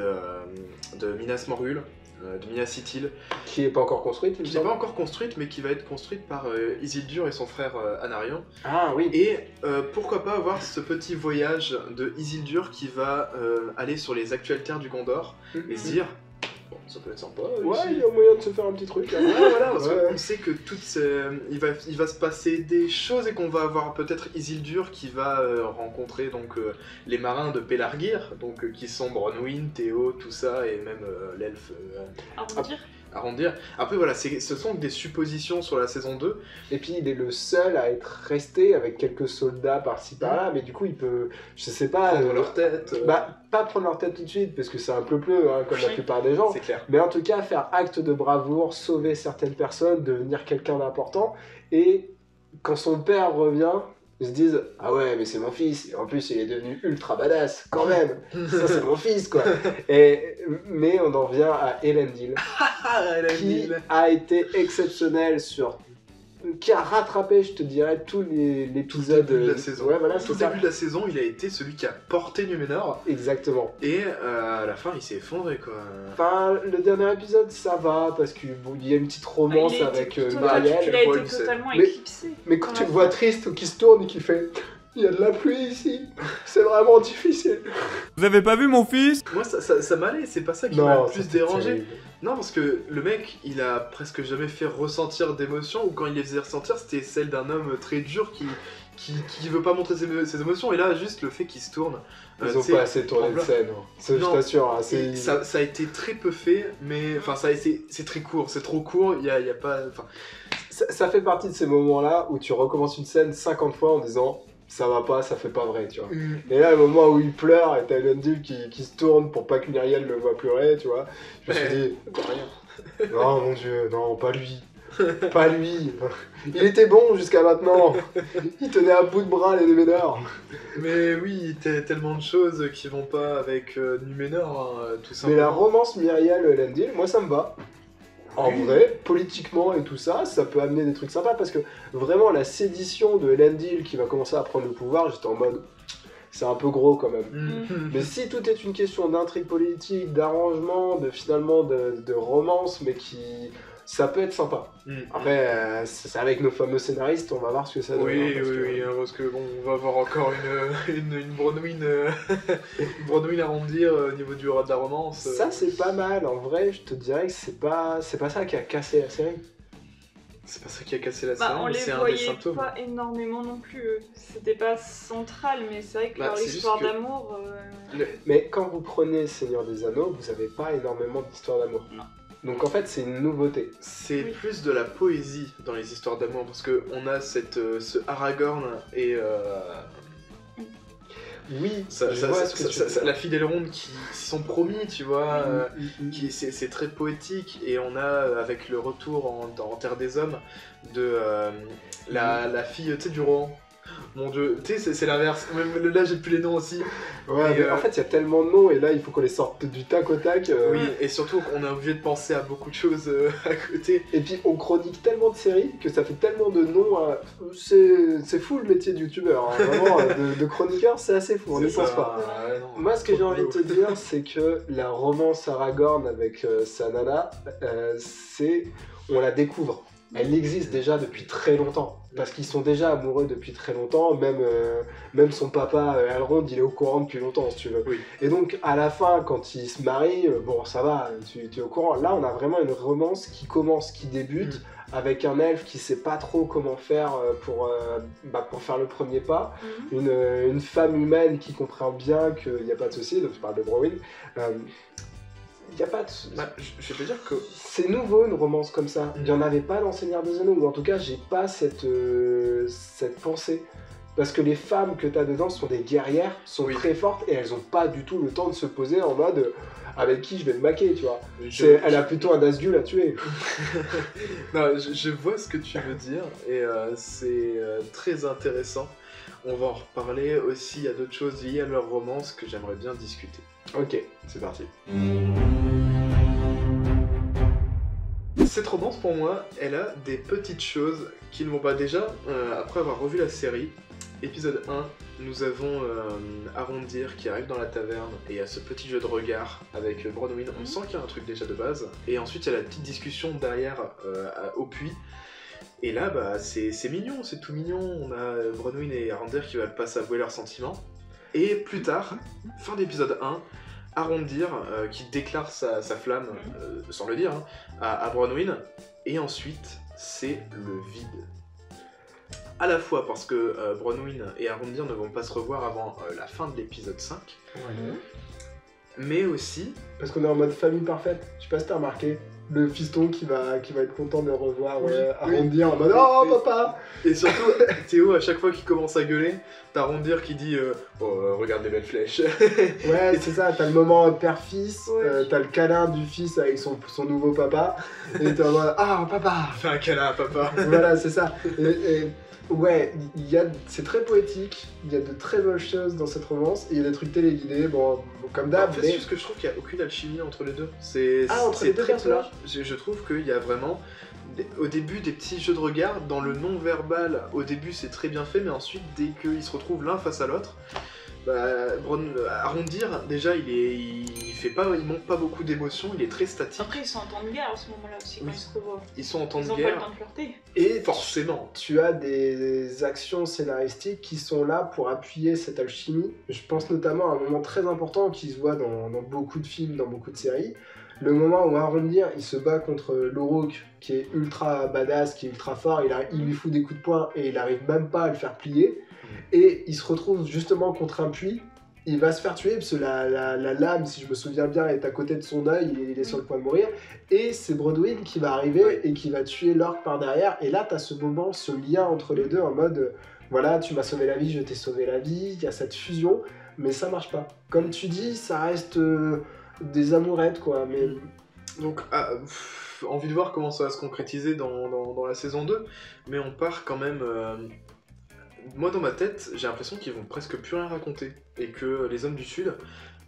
de Minas Morgul, de Minas Ithil, Qui est pas encore construite, qui n'est pas encore construite mais qui va être construite par euh, Isildur et son frère euh, Anarion. Ah oui. Et euh, pourquoi pas avoir ce petit voyage de Isildur qui va euh, aller sur les actuelles terres du Gondor et se dire bon, ça peut être sympa. Ouais, il y a moyen de se faire un petit truc. hein. Ouais, voilà, parce Ouais. qu'on sait que toutes ces- il, va, il va se passer des choses et qu'on va avoir peut-être Isildur qui va euh, rencontrer donc euh, les marins de Pelargir, donc euh, qui sont Bronwyn, Théo, tout ça, et même euh, l'elfe euh, Arrondir. Après voilà, ce sont des suppositions sur la saison 2. Et puis il est le seul à être resté avec quelques soldats par-ci par-là, mais du coup il peut, je sais pas, Prendre euh, leur tête. euh, bah pas prendre leur tête tout de suite parce que c'est un peu pleu hein, comme la plupart des gens. c'est clair. Mais en tout cas, faire acte de bravoure, sauver certaines personnes, devenir quelqu'un d'important. Et quand son père revient, ils se disent Ah ouais, mais c'est mon fils. Et en plus, il est devenu ultra badass, quand même. Ça, c'est mon fils, quoi. Et, mais on en vient à Elendil, Ah, elle a qui a été exceptionnel sur. Qui a rattrapé, je te dirais, tous les l'épisode. Tout début de la saison. Ouais, voilà, Au c'est ça. début de la saison, il a été celui qui a porté Numénor Exactement. et euh, à la fin, il s'est effondré quoi. Enfin, le dernier épisode, ça va, parce qu'il bon, il y a une petite romance Il a été avec euh, Marielle. Il a été totalement Mais- éclipsé. Mais quand tu le vois triste ou qui se tourne et qui fait Il y a de la pluie ici, c'est vraiment difficile. Vous avez pas vu mon fils? Moi, ça, ça, ça m'allait, c'est pas ça qui m'a le plus c'était dérangé. terrible. Non, parce que le mec, il a presque jamais fait ressentir d'émotions, ou quand il les faisait ressentir, c'était celle d'un homme très dur qui, qui, qui veut pas montrer ses, ses émotions, et là, juste le fait qu'il se tourne. Ils euh, ont tu sais, pas assez tourné de scène. hein. Je t'assure. hein, ça, ça a été très peu fait, mais enfin, ça c'est très court, c'est trop court, il y a, il y a pas. Ça, ça fait partie de ces moments-là où tu recommences une scène 50 fois en disant ça va pas, ça fait pas vrai, tu vois. Et là, le moment où il pleure et t'as Elendil qui, qui se tourne pour pas que Myriel le voit pleurer, tu vois, je me suis dit rien. non, mon dieu, non, pas lui. Pas lui. Il était bon jusqu'à maintenant. Il tenait à bout de bras les Numénor. Mais oui, t'as tellement de choses qui vont pas avec euh, Numénor, hein, tout Mais simplement. la romance Myriel-Elendil, moi ça me va. En vrai, politiquement et tout ça, ça peut amener des trucs sympas parce que vraiment la sédition de Elendil qui va commencer à prendre le pouvoir, j'étais en mode c'est un peu gros quand même. Mhm. Mais si tout est une question d'intrigue politique, d'arrangement, de finalement de, de romance, mais qui. Ça peut être sympa. Mhm. Après, euh, c'est avec nos fameux scénaristes, on va voir ce que ça donne. Oui, hein, oui, que- oui, hein, parce que bon, on va avoir encore une, une, une Bronwyn, euh, une Bronwyn à rondir euh, au niveau du de la romance. euh. Ça, c'est pas mal. En vrai, je te dirais que c'est pas, c'est pas ça qui a cassé la série. C'est pas ça qui a cassé la Bah, série, on mais les c'est un des voyait symptômes. pas énormément non plus. eux. C'était pas central, mais c'est vrai que Bah, leur histoire que- d'amour. euh, Mais quand vous prenez Seigneur des Anneaux, vous avez pas énormément d'histoire d'amour. Non. Donc en fait, c'est une nouveauté. C'est Oui. plus de la poésie dans les histoires d'amour parce que on a cette, euh, ce Aragorn et euh, Oui, ça- je ça- vois ça- ce que ça- tu ça- veux ça- dire. la fille d'Elrond qui s'y sont promis, tu vois. euh, Mm, mm, qui c'est très poétique et on a avec le retour en, en Terre des Hommes de euh, la, la fille tu sais du Rohan. Mon dieu, tu sais c'est- l'inverse. Même là j'ai plus les noms aussi. Ouais, mais euh, en fait, il y a tellement de noms et là, il faut qu'on les sorte du tac au tac. euh, Oui, et surtout qu'on est obligé de penser à beaucoup de choses euh, à côté. Et puis, on chronique tellement de séries que ça fait tellement de noms. euh, C'est fou le métier de youtubeur. hein. Vraiment, de, de chroniqueur, c'est assez fou. On n'y pense pas. Ouais, non. Moi, ce que j'ai envie de te dire, c'est que la romance Aragorn avec sa nana, c'est. On la découvre. Elle existe déjà depuis très longtemps. Parce qu'ils sont déjà amoureux depuis très longtemps. Même, euh, même son papa, euh, Elrond, il est au courant depuis longtemps, si tu veux. Oui. Et donc, à la fin, quand ils se marient, euh, bon, ça va, tu, tu es au courant. Là, on a vraiment une romance qui commence, qui débute, Mm. avec un elfe qui sait pas trop comment faire euh, pour, euh, bah, pour faire le premier pas Mhm. une, euh, une femme humaine qui comprend bien qu'il n'y a pas de souci, donc je parle de Browin. euh, Il n'y a pas de. Bah, je te dire que C'est nouveau une romance comme ça. Il n'y en avait pas dans Seigneur des Anneaux, ou en tout cas, j'ai pas cette, euh, cette pensée. Parce que les femmes que tu as dedans sont des guerrières, sont Oui. très fortes et elles ont pas du tout le temps de se poser en mode euh, avec qui je vais me maquer, tu vois. je- elle a plutôt un Nazgûl à tuer. Non, je, je vois ce que tu veux dire et euh, c'est euh, très intéressant. On va en reparler aussi. Il y a d'autres choses liées à leur romance que j'aimerais bien discuter. Ok, c'est parti. Cette romance, pour moi, elle a des petites choses qui ne vont pas déjà. euh, après avoir revu la série, épisode 1, nous avons euh, Arondir qui arrive dans la taverne et il y a ce petit jeu de regard avec euh, Bronwyn. On sent qu'il y a un truc déjà de base. Et ensuite, il y a la petite discussion derrière euh, au puits. Et là, bah, c'est mignon, c'est tout mignon. On a Bronwyn et Arondir qui veulent pas s'avouer leurs sentiments. Et plus tard, fin d'épisode 1, Arondir euh, qui déclare sa, sa flamme, euh, sans le dire, hein, à, à Bronwyn. Et ensuite, c'est le vide. À la fois parce que euh, Bronwyn et Arondir ne vont pas se revoir avant euh, la fin de l'épisode 5, mais aussi Parce qu'on est en mode famille parfaite. Je sais pas si t'as remarqué. Le fiston qui va, qui va être content de revoir Oui, euh, oui. arrondir en mode Oh papa Et surtout, Théo, à chaque fois qu'il commence à gueuler, t'as Rondir qui dit euh, Oh, euh, regarde les belles flèches. Ouais, c'est ça, t'as le moment père-fils, Ouais. euh, t'as le câlin du fils avec son, son nouveau papa, et t'es en mode Ah papa Fais un câlin à papa. Voilà, c'est ça. Et, et, ouais, il y a, c'est très poétique, il y a de très belles choses dans cette romance, et il y a des trucs téléguidés, bon, comme d'hab, En fait, mais c'est juste que je trouve qu'il n'y a aucune alchimie entre les deux. C'est Ah, très plat. Je, je trouve qu'il y a vraiment, au début, des petits jeux de regard. Dans le non-verbal, au début, c'est très bien fait, mais ensuite, dès qu'ils se retrouvent l'un face à l'autre, bah, Bron- arrondir, déjà, il est, il fait pas, il montre pas beaucoup d'émotions, il est très statique. Après, ils sont en temps de guerre à ce moment-là aussi, quand ils se revoient. Ils sont en temps Ils de ont pas le guerre, temps de flirter. et forcément. tu as des actions scénaristiques qui sont là pour appuyer cette alchimie. Je pense notamment à un moment très important qui se voit dans, dans beaucoup de films, dans beaucoup de séries. Le moment où Arondir il se bat contre Lorok qui est ultra badass, qui est ultra fort, il, a- il lui fout des coups de poing et il arrive même pas à le faire plier. Et il se retrouve justement contre un puits. Il va se faire tuer parce que la, la- la lame, si je me souviens bien, est à côté de son œil, il est, il est sur le point de mourir. Et c'est Brodwyn qui va arriver et qui va tuer l'orque par derrière. Et là, tu as ce moment, ce lien entre les deux en mode voilà, tu m'as sauvé la vie, je t'ai sauvé la vie. Il y a cette fusion, mais ça marche pas. Comme tu dis, ça reste euh, des amourettes quoi. Mais Donc, ah, pff, envie de voir comment ça va se concrétiser dans, dans- dans la saison 2, mais on part quand même. euh, Moi, dans ma tête, j'ai l'impression qu'ils vont presque plus rien raconter, et que les hommes du Sud,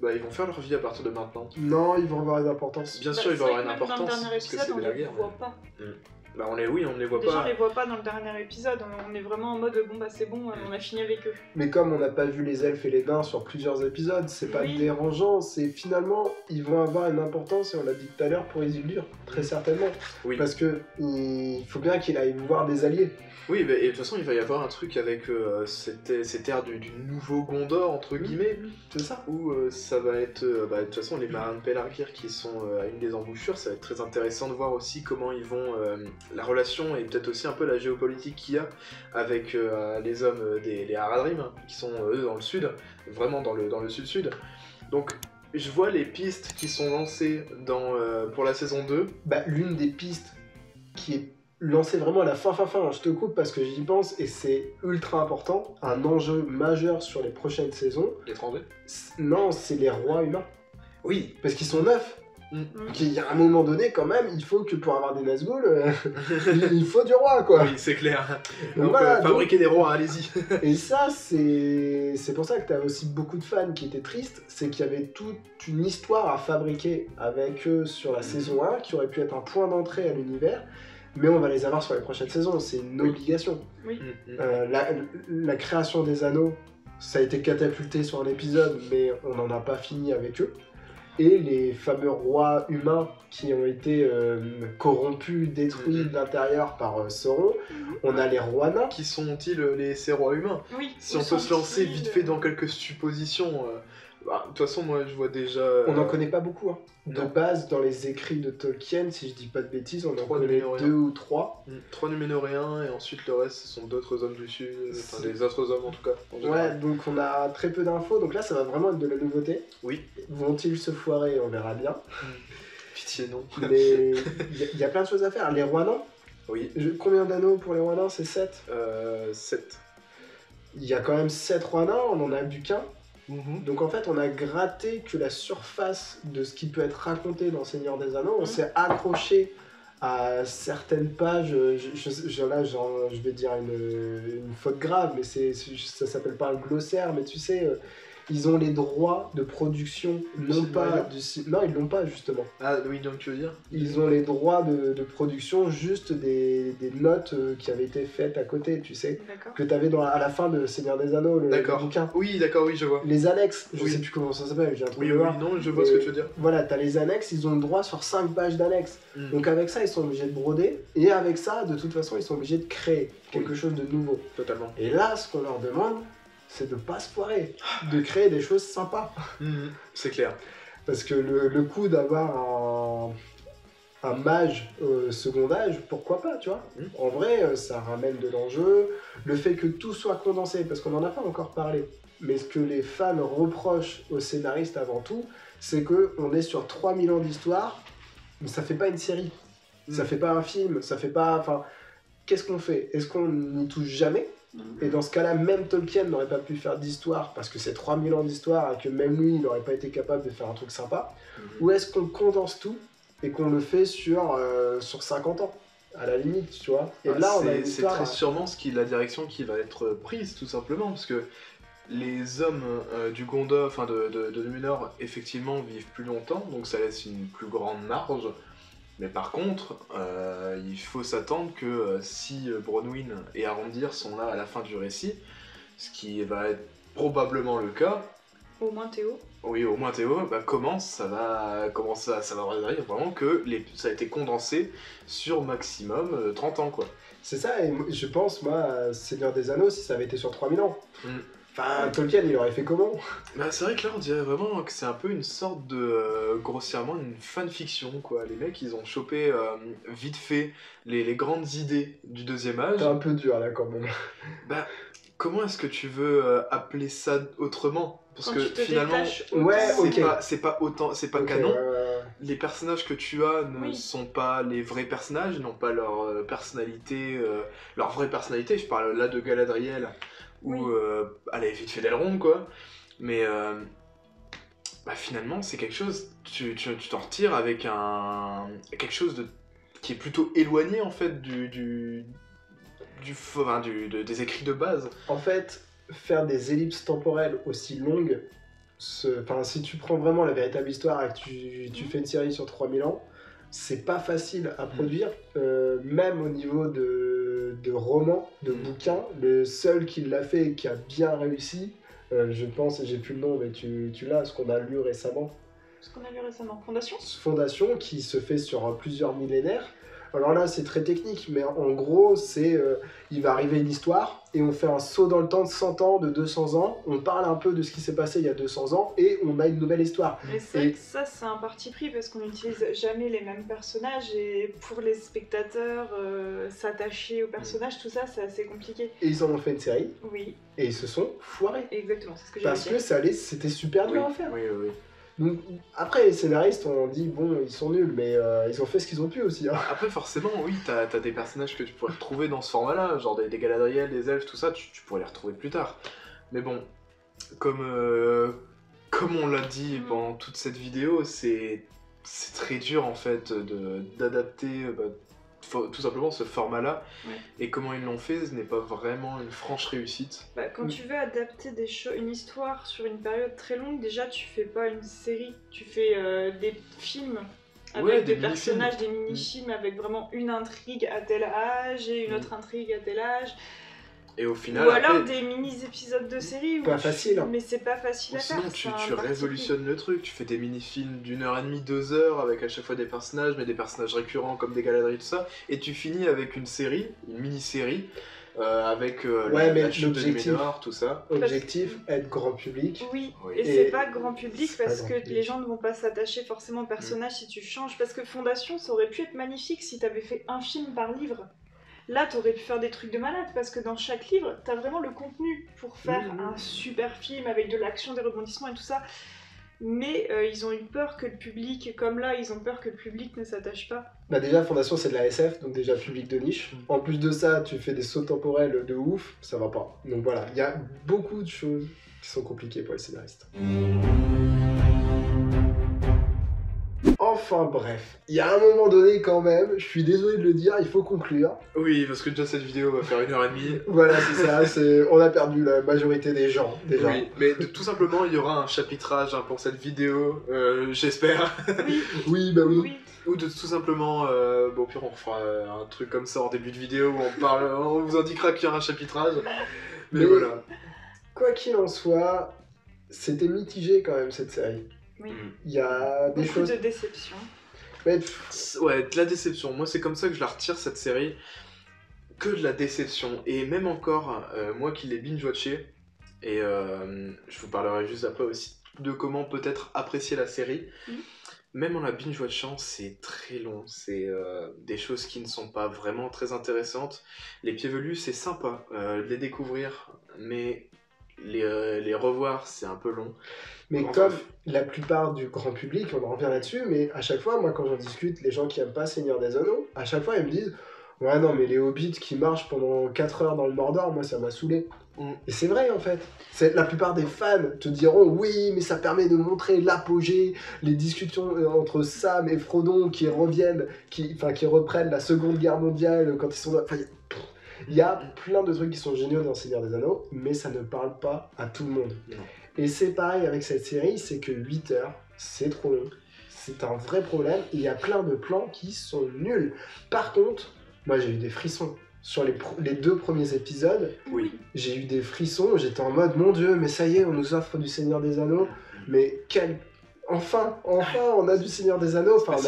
bah, ils vont faire leur vie à partir de maintenant. non, ils vont avoir une importance. Bien Bah, sûr, il c'est va y vrai avoir une importance, Dans le dernier parce que épisode, on guerre. voit pas. Bah, on les, oui, on les voit Déjà, on pas. les voit pas dans le dernier épisode. On est vraiment en mode bon, bah c'est bon, on a fini avec eux. Mais comme on n'a pas vu les elfes et les nains sur plusieurs épisodes, c'est pas Oui. dérangeant. C'est finalement, ils vont avoir une importance, et on l'a dit tout à l'heure, pour Isildur, très certainement. Oui. Parce que il faut bien qu'il aille voir des alliés. Oui, bah, et de toute façon, il va y avoir un truc avec euh, cette, cette ère du, du nouveau Gondor, entre guillemets, C'est ça. où euh, ça va être, euh, bah, de toute façon, les marins de Pelargir qui sont euh, à une des embouchures, ça va être très intéressant de voir aussi comment ils vont, euh, la relation et peut-être aussi un peu la géopolitique qu'il y a avec euh, les hommes euh, des les Haradrim, qui sont euh, eux dans le sud, vraiment dans le, dans le sud-sud. Donc, je vois les pistes qui sont lancées dans, euh, pour la saison 2. Bah, l'une des pistes qui est lancée vraiment à la fin, fin, fin, je te coupe parce que j'y pense et c'est ultra important, un enjeu majeur sur les prochaines saisons. L'étranger c- Non, c'est les rois humains. Oui. Parce qu'ils sont neufs. Mm. Il y a un moment donné, quand même, il faut que pour avoir des Nazgûl, euh, il faut du roi, quoi. Oui, c'est clair. Donc Donc, voilà, euh, fabriquer des rois, allez-y. Et ça, c'est c'est pour ça que tu as aussi beaucoup de fans qui étaient tristes, c'est qu'il y avait toute une histoire à fabriquer avec eux sur la Mhm. saison 1, qui aurait pu être un point d'entrée à l'univers, mais on va les avoir sur les prochaines saisons, c'est une Oui. obligation. Mm, mm. Euh, la, la création des anneaux, ça a été catapulté sur un épisode, mais on n'en a pas fini avec eux. Et les fameux rois humains qui ont été euh, corrompus, détruits Mhm. de l'intérieur par euh, Sauron. On a les rois nains. Qui sont-ils euh, les, ces rois humains? Oui. Si on peut se lancer vite fait dans quelques suppositions. euh, bah, De toute façon, moi je vois déjà. euh, On n'en connaît pas beaucoup. hein. De base, dans les écrits de Tolkien, si je dis pas de bêtises, on en connaît deux ou trois. Mm, Trois Numénoréens et ensuite le reste ce sont d'autres hommes du Sud, euh, enfin des autres hommes en tout cas. en Ouais, donc on a très peu d'infos. Donc là, ça va vraiment être de la nouveauté. Oui. Vont-ils se foirer? On verra bien. Pitié non. Mais il y, a- il y a plein de choses à faire. Les rois nains, Oui. je- combien d'anneaux pour les rois nains C'est 7. Euh, 7. Il y a quand même 7 rois nains, on en a vu qu'un. Donc en fait, on a gratté que la surface de ce qui peut être raconté dans Seigneur des Anneaux. On Mhm. s'est accroché à certaines pages. Je, je- là, genre, je vais dire une, une faute grave, mais c'est, ça s'appelle pas un glossaire, mais tu sais, euh, ils ont les droits de production, Du non pas du Non, ils l'ont pas justement. Ah oui, donc tu veux dire Ils ont les droits de, de production juste des, des notes euh, qui avaient été faites à côté, tu sais, D'accord. que tu avais dans, à la fin de Seigneur des Anneaux, le, le D'accord. bouquin. Oui, d'accord, oui, je vois. Les annexes, je Oui. sais plus comment ça s'appelle, j'ai un truc Oui, de oui, voir. non, je vois ce que tu veux dire. Voilà, t'as les annexes, ils ont le droit sur 5 pages d'annexes. Mm. Donc avec ça, ils sont obligés de broder. Et avec ça, de toute façon, ils sont obligés de créer quelque chose de nouveau. Totalement. Et là, ce qu'on leur demande, c'est de pas se foirer, de créer des choses sympas. Mhm, C'est clair. Parce que le, le coup d'avoir un, un mage euh, second âge, pourquoi pas, tu vois Mm. En vrai, euh, ça ramène de l'enjeu. Le fait que tout soit condensé, parce qu'on n'en a pas encore parlé, mais ce que les fans reprochent aux scénaristes avant tout, c'est que on est sur 3000 ans d'histoire, mais ça fait pas une série. Ça Mm. fait pas un film, ça fait pas... Enfin, qu'est-ce qu'on fait? Est-ce qu'on n'y touche jamais? Et dans ce cas-là, même Tolkien n'aurait pas pu faire d'histoire parce que c'est 3000 ans d'histoire et que même lui, il n'aurait pas été capable de faire un truc sympa. Mhm. Ou est-ce qu'on condense tout et qu'on le fait sur, euh, sur 50 ans À la limite, tu vois? Et Ah, là, on a c'est- très sûrement ce qui, la direction qui va être prise, tout simplement, parce que les hommes euh, du Gondor, enfin de, de, de Numenor, effectivement vivent plus longtemps, donc ça laisse une plus grande marge. Mais par contre, euh, il faut s'attendre que euh, si euh, Bronwyn et Arondir sont là à la fin du récit, ce qui va être probablement le cas, Au moins Théo. oui, au moins Théo, bah, comment ça va, comment ça, ça va dire vraiment que les, ça a été condensé sur maximum euh, 30 ans, quoi. C'est ça, et je pense, moi, à Seigneur des Anneaux, si ça avait été sur 3000 ans. Mm. Enfin, Tolkien, il aurait fait comment? Bah, c'est vrai que là, on dirait vraiment que c'est un peu une sorte de, euh, grossièrement, une fanfiction, quoi. Les mecs, ils ont chopé euh, vite fait les, les grandes idées du deuxième âge. T'es un peu dur, là, quand même. Bah, comment est-ce que tu veux euh, appeler ça autrement? Parce Quand que tu te finalement, Ouais, c'est ok. pas, c'est pas autant, c'est pas canon. Les personnages que tu as ne Oui. sont pas les vrais personnages, n'ont pas leur euh, personnalité, euh, leur vraie personnalité. Je parle là de Galadriel, où Oui. euh, avait vite fait d'Elrond, quoi. Mais euh, bah, finalement, c'est quelque chose, tu tu- tu t'en retires avec un quelque chose de qui est plutôt éloigné en fait du du du, enfin, du- de- des écrits de base. En fait, faire des ellipses temporelles aussi longues, ce- si tu prends vraiment la véritable histoire et que tu, tu fais une série sur 3000 ans, c'est pas facile à produire, euh, même au niveau de, de romans, de bouquins. Le seul qui l'a fait et qui a bien réussi, euh, je pense, et j'ai plus le nom, mais tu, tu l'as, ce qu'on a lu récemment, Ce qu'on a vu récemment. Fondation? Fondation qui se fait sur plusieurs millénaires. Alors là, c'est très technique, mais en gros, c'est euh, il va arriver une histoire et on fait un saut dans le temps de 100 ans, de 200 ans. On parle un peu de ce qui s'est passé il y a 200 ans et on a une nouvelle histoire. Mais c'est Et- ça, c'est un parti pris parce qu'on n'utilise jamais les mêmes personnages et pour les spectateurs, euh, s'attacher aux personnages, tout ça, c'est assez compliqué. Et ils en ont fait une série Oui, et ils se sont foirés exactement, c'est ce que j'allais parce dire. que ça allait, c'était super Oui, dur à faire. oui, oui, oui. Donc, après, les scénaristes, on dit, bon, ils sont nuls, mais euh, ils ont fait ce qu'ils ont pu aussi. hein. Après, forcément, oui, t'as as des personnages que tu pourrais retrouver dans ce format-là, genre des, des Galadriel, des elfes, tout ça, tu, tu pourrais les retrouver plus tard. Mais bon, comme, euh, comme on l'a dit Mm. pendant toute cette vidéo, c'est c'est très dur en fait de- d'adapter bah, tout simplement ce format-là. Ouais. Et comment ils l'ont fait, ce n'est pas vraiment une franche réussite. Bah, quand Mm. tu veux adapter des une histoire sur une période très longue, déjà tu fais pas une série, tu fais euh, des films avec Ouais, des, des personnages, des mini-films avec vraiment une intrigue à tel âge et une Mm. autre intrigue à tel âge. Et au final, Ou alors après, des mini-épisodes de série. où Pas tu- facile, hein. Mais c'est pas facile ou à sinon faire. tu, tu révolutionnes le truc, tu fais des mini-films d'une heure et demie, deux heures, avec à chaque fois des personnages, mais des personnages récurrents comme des Galadriel, tout ça, et tu finis avec une série, une mini-série, euh, avec euh, Ouais, la, mais la chute de l'objectif- Numénor, tout ça. Objectif, être grand public. Oui, Oui. et, Et c'est pas grand public parce que public. les gens ne vont pas s'attacher forcément au personnage si tu changes. Parce que Fondation, ça aurait pu être magnifique si t'avais fait un film par livre. Là, t'aurais pu faire des trucs de malade parce que dans chaque livre, t'as vraiment le contenu pour faire Mhm. un super film avec de l'action, des rebondissements et tout ça. Mais euh, ils ont eu peur que le public, comme là, ils ont peur que le public ne s'attache pas. Bah déjà, Fondation, c'est de la SF, donc déjà public de niche. En plus de ça, tu fais des sauts temporels de ouf, ça va pas. Donc voilà, il y a beaucoup de choses qui sont compliquées pour les scénaristes. Enfin bref, il y a un moment donné quand même, je suis désolé de le dire, il faut conclure. Oui, parce que déjà cette vidéo va faire une heure et demie. Voilà, c'est ça, c'est... on a perdu la majorité des gens déjà. Oui, mais de- tout simplement, il y aura un chapitrage hein, pour cette vidéo, euh, j'espère. Oui, Oui, bah oui. oui. Ou de tout simplement, euh, bon, puis on fera euh, un truc comme ça en début de vidéo où on parle, on vous indiquera qu'il y aura un chapitrage. Mais, Mais- voilà. Quoi qu'il en soit, c'était mitigé quand même cette série. Oui. Il y a des Beaucoup choses... de déception. Mais Ouais, de la déception. Moi, c'est comme ça que je la retire cette série. Que de la déception. Et même encore, euh, moi qui l'ai binge-watché, et euh, je vous parlerai juste après aussi de comment peut-être apprécier la série. Même en la binge-watchant, c'est très long. C'est euh, des choses qui ne sont pas vraiment très intéressantes. Les pieds velus, c'est sympa euh, de les découvrir, mais les, euh, les revoir, c'est un peu long. Mais Enfin, comme la plupart du grand public, on en revient là-dessus, mais à chaque fois, moi quand j'en discute, les gens qui aiment pas Seigneur des Anneaux, à chaque fois ils me disent Ouais, non, mais les hobbits qui marchent pendant 4 heures dans le Mordor, moi ça m'a saoulé. Mm. Et c'est vrai en fait. C'est, la plupart des fans te diront Oui, mais ça permet de montrer l'apogée, les discussions euh, entre Sam et Frodon qui reviennent, qui, enfin, qui reprennent la Seconde Guerre mondiale quand ils sont. Enfin, il y a plein de trucs qui sont géniaux dans Seigneur des Anneaux, mais ça ne parle pas à tout le monde. Et c'est pareil avec cette série, c'est que 8 heures, c'est trop long. C'est un vrai problème. Il y a plein de plans qui sont nuls. Par contre, moi j'ai eu des frissons. Sur les, deux premiers épisodes, Oui. j'ai eu des frissons. J'étais en mode, mon dieu, mais ça y est, on nous offre du Seigneur des Anneaux. Mais quel. Enfin, enfin, on a du Seigneur des Anneaux. Enfin, on a,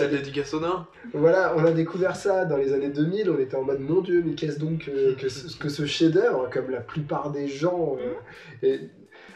nain. voilà, on a découvert ça dans les années 2000. On était en mode, mon dieu, mais qu'est-ce donc euh, que, ce- que ce chef-d'œuvre, comme la plupart des gens. euh, et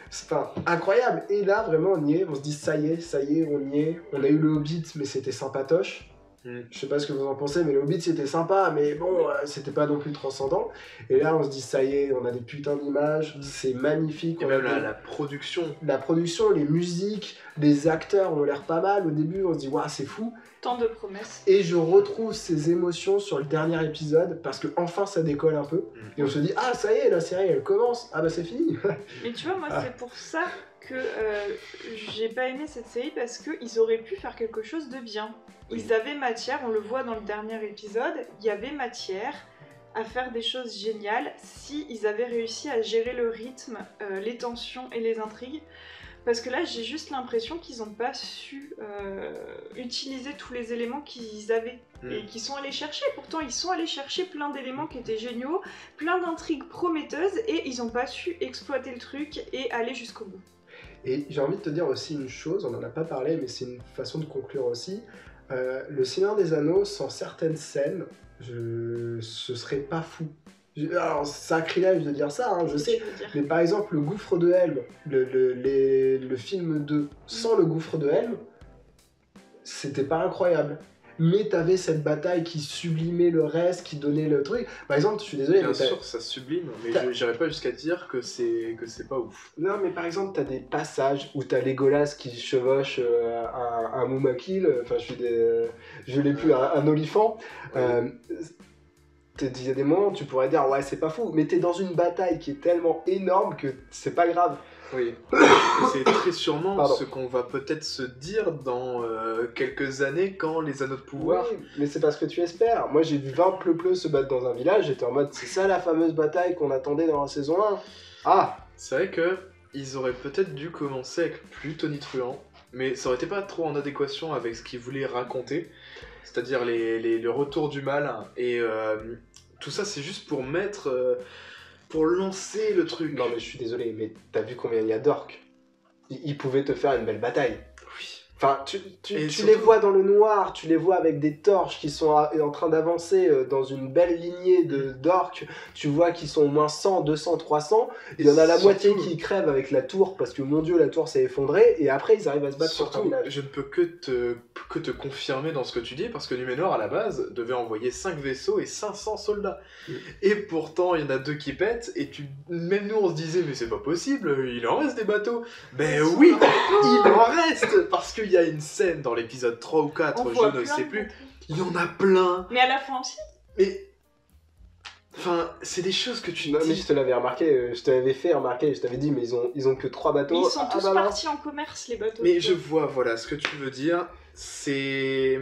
c'est enfin, incroyable. Et là, vraiment, on y est. On se dit, ça y est, ça y est, on y est. On a eu le Hobbit, mais c'était sympatoche. Mm. Je sais pas ce que vous en pensez, mais le Hobbit c'était sympa, mais bon, euh, c'était pas non plus transcendant. Et là, on se dit, ça y est, on a des putains d'images, c'est magnifique. Et on a même la, la production. la production, les musiques, les acteurs ont l'air pas mal. Au début, on se dit, waouh, c'est fou. Tant de promesses. Et je retrouve ces émotions sur le dernier épisode parce que enfin ça décolle un peu. Et on se dit, ah, ça y est, la série elle commence. Ah bah c'est fini. Mais tu vois, moi, Ah. c'est pour ça que euh, j'ai pas aimé cette série parce qu'ils auraient pu faire quelque chose de bien. Ils avaient matière, on le voit dans le dernier épisode, il y avait matière à faire des choses géniales si ils avaient réussi à gérer le rythme, euh, les tensions et les intrigues. Parce que là, j'ai juste l'impression qu'ils n'ont pas su euh, utiliser tous les éléments qu'ils avaient Mm. et qu'ils sont allés chercher. Pourtant, ils sont allés chercher plein d'éléments qui étaient géniaux, plein d'intrigues prometteuses et ils n'ont pas su exploiter le truc et aller jusqu'au bout. Et j'ai envie de te dire aussi une chose, on en a pas parlé, mais c'est une façon de conclure aussi. Euh, le Seigneur des Anneaux, sans certaines scènes, je... ce serait pas fou. Je- Alors, c'est sacrilège de dire ça, hein, je sais. Mais par exemple, le gouffre de Helm, le, le, les- le film 2, sans le gouffre de Helm, c'était pas incroyable. Mais t'avais cette bataille qui sublimait le reste, qui donnait le truc. Par exemple, je suis désolé, Bien mais sûr, ça sublime, mais T'as- je j'irai pas jusqu'à dire que c'est que c'est pas ouf. Non, mais par exemple, t'as des passages où t'as Legolas qui chevauche euh, un, un Moumakil, euh, enfin, je suis des. Je l'ai plus, un, un olifant. Euh, t'es- Il y a des moments où tu pourrais dire, ouais, c'est pas fou, mais t'es dans une bataille qui est tellement énorme que c'est pas grave. Oui. c'est très sûrement Pardon. ce qu'on va peut-être se dire dans euh, quelques années quand les anneaux de pouvoir. Oui, mais c'est parce que tu espères. Moi, j'ai vu 20 pleu-pleu se battre dans un village, j'étais en mode, c'est ça la fameuse bataille qu'on attendait dans la saison 1 Ah C'est vrai que ils auraient peut-être dû commencer avec plus tonitruant, mais ça aurait été pas trop en adéquation avec ce qu'ils voulaient raconter, c'est-à-dire les, les- le retour du mal et euh, tout ça, c'est juste pour mettre, euh, pour lancer le truc. Non, mais je suis désolé, mais t'as vu combien il y a d'orques? Ils, pouvaient te faire une belle bataille. Enfin, tu, tu- surtout- les vois dans le noir, tu les vois avec des torches qui sont à- en train d'avancer euh, dans une belle lignée de d'orques. Tu vois qu'ils sont au moins 100, 200, 300. Il y en a la surtout- moitié qui crèvent avec la tour parce que mon dieu, la tour s'est effondrée. Et après, ils arrivent à se battre contre un Surtout, je ne peux que te, que te confirmer dans ce que tu dis, parce que Numénor, à la base, devait envoyer 5 vaisseaux et 500 soldats. Mm. Et pourtant, il y en a deux qui pètent, et tu... même nous, on se disait, mais c'est pas possible, il en reste des bateaux. Ben oui, il en reste Parce qu'il y a une scène dans l'épisode 3 ou 4, On voit je ne sais plus, il y en a plein. Mais à la fin aussi. Mais... Enfin, c'est des choses que tu Non, mais je te l'avais remarqué, euh, je te l'avais fait remarquer, je t'avais dit, mais ils ont, ils ont que 3 bateaux. Mais ils sont Ah, tous bah, bah. partis en commerce, les bateaux. Mais je vois, voilà, ce que tu veux dire, c'est...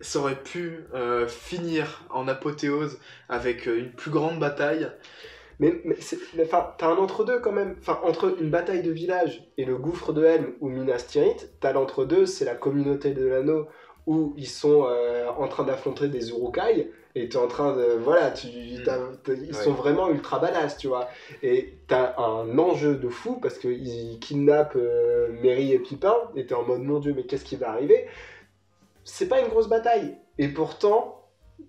Ça aurait pu euh, finir en apothéose avec euh, une plus grande bataille. Mais, enfin, t'as un entre-deux quand même. Enfin, entre une bataille de village et le gouffre de Helm ou Minas Tirith, t'as l'entre-deux, c'est la communauté de l'anneau où ils sont euh, en train d'affronter des Urukai et t'es en train de. Voilà, tu, t'as- ils Ouais. sont vraiment ultra badass, tu vois. Et t'as un enjeu de fou parce qu'ils kidnappent euh, Merry et Pipin et t'es en mode mon dieu, mais qu'est-ce qui va arriver? C'est pas une grosse bataille. Et pourtant,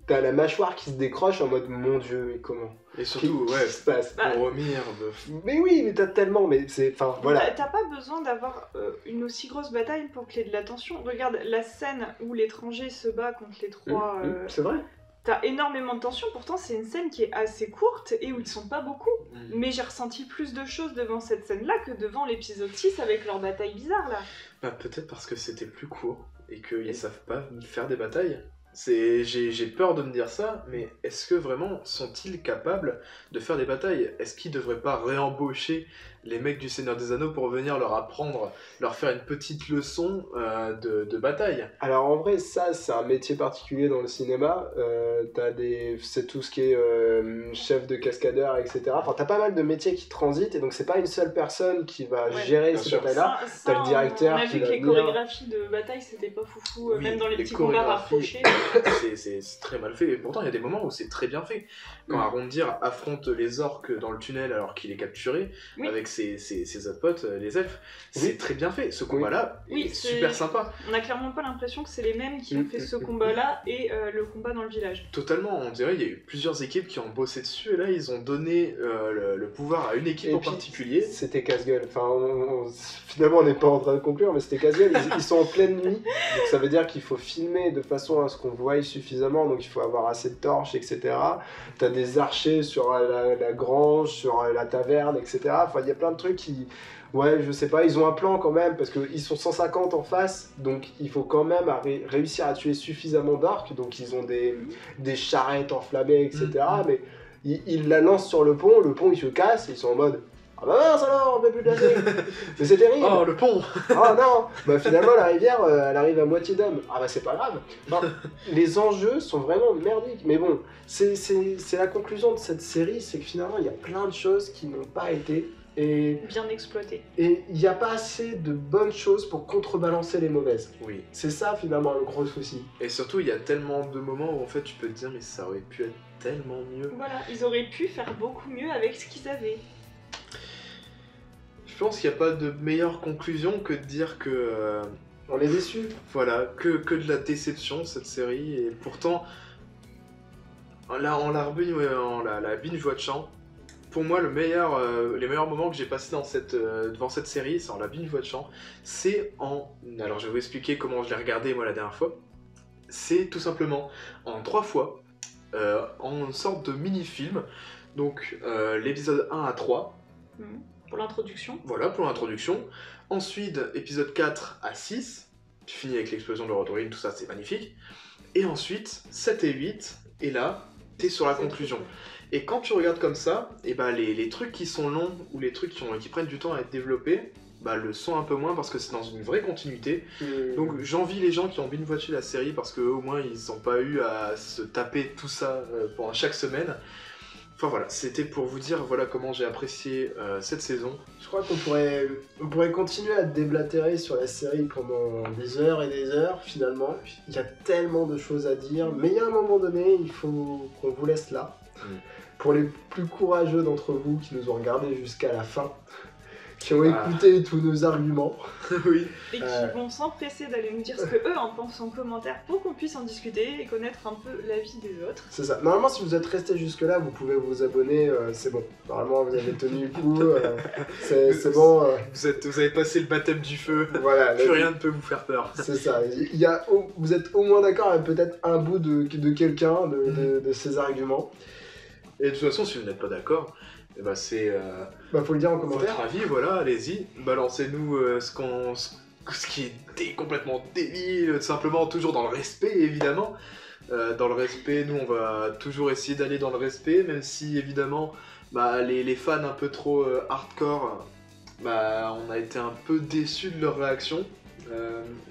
t'as la mâchoire qui se décroche en mode mon dieu, mais comment Et surtout, Qu'est-ce ouais, qui se passe Bah, Boromir, de... mais oui, mais t'as tellement, mais c'est, enfin, voilà. T'as pas besoin d'avoir euh, une aussi grosse bataille pour qu'il y ait de la tension. Regarde la scène où l'étranger se bat contre les trois. Hum, euh, hum, C'est vrai. T'as énormément de tension, pourtant c'est une scène qui est assez courte et où ils sont pas beaucoup. Mm. Mais j'ai ressenti plus de choses devant cette scène-là que devant l'épisode 6 avec leur bataille bizarre là. Bah, peut-être parce que c'était plus court et qu'ils savent pas faire des batailles. C'est, j'ai, peur de me dire ça, mais est-ce que vraiment sont-ils capables de faire des batailles? Est-ce qu'ils devraient pas réembaucher les mecs du Seigneur des Anneaux pour venir leur apprendre, leur faire une petite leçon euh, de, de bataille Alors en vrai, ça, c'est un métier particulier dans le cinéma. Euh, t'as des, c'est tout ce qui est euh, chef de cascadeur, etc. Enfin, t'as pas mal de métiers qui transitent et donc c'est pas une seule personne qui va Ouais, gérer ces sûr. batailles-là. T'as le directeur On a qui vu va que les venir. chorégraphies de bataille c'était pas foufou, Oui, même dans les, les petits combats rapprochés. c'est, très mal fait. Et pourtant, il y a des moments où c'est très bien fait. Quand Mm. Arondir affronte les orques dans le tunnel alors qu'il est capturé Oui. avec ses, ses, ses autres potes, euh, les elfes, c'est Oui. très bien fait. Ce combat-là Oui, est c'est- super sympa. On a clairement pas l'impression que c'est les mêmes qui ont Mm, fait ce combat-là et euh, le combat dans le village. Totalement, on dirait il y a eu plusieurs équipes qui ont bossé dessus et là ils ont donné euh, le, le pouvoir à une équipe Et en puis, particulier. C'était casse-gueule. Enfin, on- on- finalement, on n'est pas en train de conclure, mais c'était casse-gueule. Ils, ils sont en pleine nuit, donc ça veut dire qu'il faut filmer de façon à ce qu'on voie suffisamment. Donc il faut avoir assez de torches, etc. T'as des archers sur la, la grange, sur la taverne, etc. Enfin, il y a plein de trucs qui. Ouais, je sais pas, ils ont un plan quand même, parce qu'ils sont 150 en face, donc il faut quand même réussir à tuer suffisamment d'orques, donc ils ont des, des charrettes enflammées, etc. Mhm. Mais ils, ils la lancent sur le pont, le pont il se casse, et ils sont en mode Ah bah mince alors, on peut plus de lancer Mais c'est terrible Oh le pont Oh non Bah finalement la rivière euh, elle arrive à moitié d'hommes. Ah bah c'est pas grave. Les enjeux sont vraiment merdiques. Mais bon, c'est la conclusion de cette série, c'est que finalement il y a plein de choses qui n'ont pas été. Et Bien exploité. et il n'y a pas assez de bonnes choses pour contrebalancer les mauvaises. Oui. C'est ça finalement le gros souci. Et surtout il y a tellement de moments où en fait tu peux te dire mais ça aurait pu être tellement mieux. Voilà, ils auraient pu faire beaucoup mieux avec ce qu'ils avaient. Je pense qu'il n'y a pas de meilleure conclusion que de dire que euh, On est déçus. voilà, que, que de la déception cette série et pourtant là on la on la, la binge watchant. Pour moi le meilleur, euh, les meilleurs moments que j'ai passés dans cette, euh, devant cette série, c'est en la binge watchant, c'est en alors je vais vous expliquer comment je l'ai regardé moi la dernière fois. c'est tout simplement en trois fois, euh, en sorte de mini-film. Donc l'épisode 1 à 3, Mhm. Pour l'introduction. voilà pour l'introduction. Ensuite, épisode 4 à 6, tu finis avec l'explosion de Rotorine, tout ça c'est magnifique. Et ensuite, 7 et 8, et là, t'es sur la conclusion. Et quand tu regardes comme ça, et bah les, les trucs qui sont longs ou les trucs qui, ont- qui prennent du temps à être développés, bah le sont un peu moins parce que c'est dans une vraie continuité. Donc j'envie les gens qui ont binge watché la série parce qu'au au moins ils n'ont pas eu à se taper tout ça euh, pendant chaque semaine. Enfin voilà, c'était pour vous dire voilà comment j'ai apprécié euh, cette saison. Je crois qu'on pourrait, on pourrait continuer à déblatérer sur la série pendant des heures et des heures, finalement. Il y a tellement de choses à dire, mais il y a un moment donné, il faut qu'on vous laisse là. Mm. Pour les plus courageux d'entre vous qui nous ont regardés jusqu'à la fin, qui ont Ah. écouté tous nos arguments, oui. Et qui Euh. vont s'empresser d'aller nous dire ce que eux en pensent en commentaire pour qu'on puisse en discuter et connaître un peu l'avis des autres. c'est ça. Normalement, si vous êtes resté jusque-là, vous pouvez vous abonner, euh, c'est bon. Normalement, vous avez tenu le coup, euh, c'est bon. euh, Vous, êtes, vous avez passé le baptême du feu. voilà. Plus rien ne peut vous faire peur. C'est ça. Il y a, vous êtes au moins d'accord avec peut-être un bout de, de quelqu'un, de, de, de ses arguments. Et de toute façon, si vous n'êtes pas d'accord, eh ben c'est euh, Bah, faut le dire en votre commentaire. avis, voilà, allez-y. Balancez-nous euh, ce, qu'on, ce, ce qui est dé- complètement débile, simplement toujours dans le respect, évidemment. Euh, dans le respect, nous, on va toujours essayer d'aller dans le respect, même si, évidemment, bah, les, les fans un peu trop euh, hardcore, bah, on a été un peu déçus de leur réaction.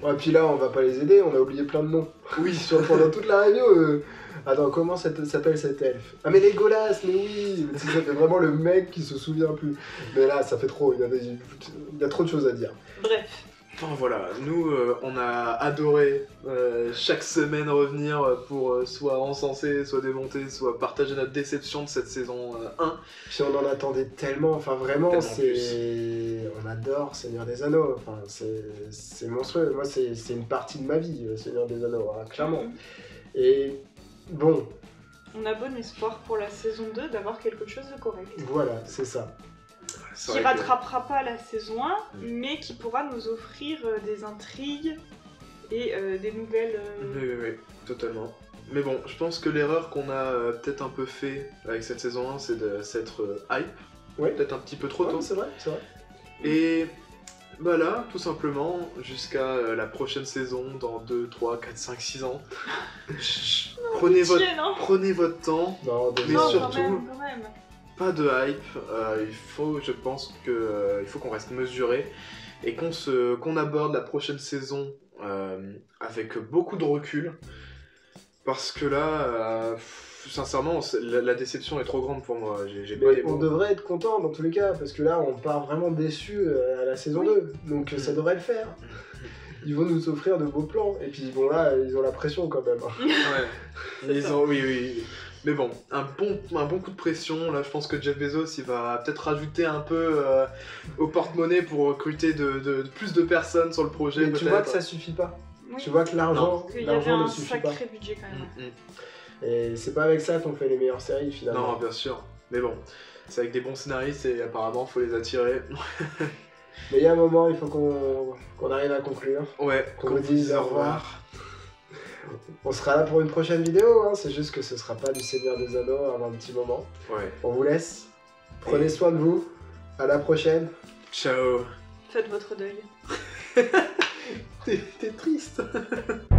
Ouais, puis là, on va pas les aider, on a oublié plein de noms. oui, Sur, pendant toute la review. Attends, comment s'appelle cet elfe Ah, mais Legolas, mais oui Ça fait vraiment le mec qui se souvient plus. Mais là, ça fait trop, il y a, des- il y a trop de choses à dire. Bref, Enfin voilà, nous euh, on a adoré euh, chaque semaine revenir pour euh, soit encenser, soit démonter, soit partager notre déception de cette saison euh, 1. Puis on en attendait tellement, enfin vraiment, Tellement c'est. On adore Seigneur des Anneaux, enfin c'est c'est monstrueux. Moi, c'est c'est une partie de ma vie, Seigneur des Anneaux, hein, clairement. Et bon, on a bon espoir pour la saison 2 d'avoir quelque chose de correct. voilà, c'est ça. Qui que- rattrapera pas la saison 1, Mm. mais qui pourra nous offrir euh, des intrigues et euh, des nouvelles. euh, Oui, oui, oui, totalement. Mais bon, je pense que l'erreur qu'on a euh, peut-être un peu fait avec cette saison 1, c'est de s'être hype, Ouais. peut-être un petit peu trop Ouais, tôt. c'est vrai, c'est vrai. Et bah là, tout simplement, jusqu'à euh, la prochaine saison, dans 2, 3, 4, 5, 6 ans, prenez, votre, Pitié, non prenez votre temps, Non, Mais. Non, surtout- quand même, quand même. pas de hype, euh, il faut, je pense que euh, il faut qu'on reste mesuré et qu'on se, qu'on aborde la prochaine saison euh, avec beaucoup de recul, parce que là, sincèrement, la, la déception est trop grande pour moi. Pas on devrait être content dans tous les cas, parce que là, on part vraiment déçu euh, à la saison Oui. 2, donc euh, ça devrait le faire. Ils vont nous offrir de beaux plans, et puis bon là, ils ont la pression quand même. Ouais. Ils ont, oui, oui. Mais bon, un bon, un bon coup de pression. Là, je pense que Jeff Bezos, il va peut-être rajouter un peu euh, au porte-monnaie pour recruter de, de- de plus de personnes sur le projet. Mais tu vois que ça suffit pas. Oui, Tu vois que l'argent, parce qu'il y avait l'argent un ne suffit pas. sacré budget quand même. Mm, mm. Et c'est pas avec ça qu'on fait les meilleures séries finalement. Non, bien sûr. Mais bon, c'est avec des bons scénaristes et apparemment, faut les attirer. Mais il y a un moment, il faut qu'on arrive à conclure. Ouais, Qu'on qu'on vous dise au revoir. On sera là pour une prochaine vidéo, hein, c'est juste que ce sera pas du Seigneur des Anneaux avant un petit moment. Ouais. On vous laisse. Prenez soin de vous. À la prochaine. Ciao. Faites votre deuil. T'es triste.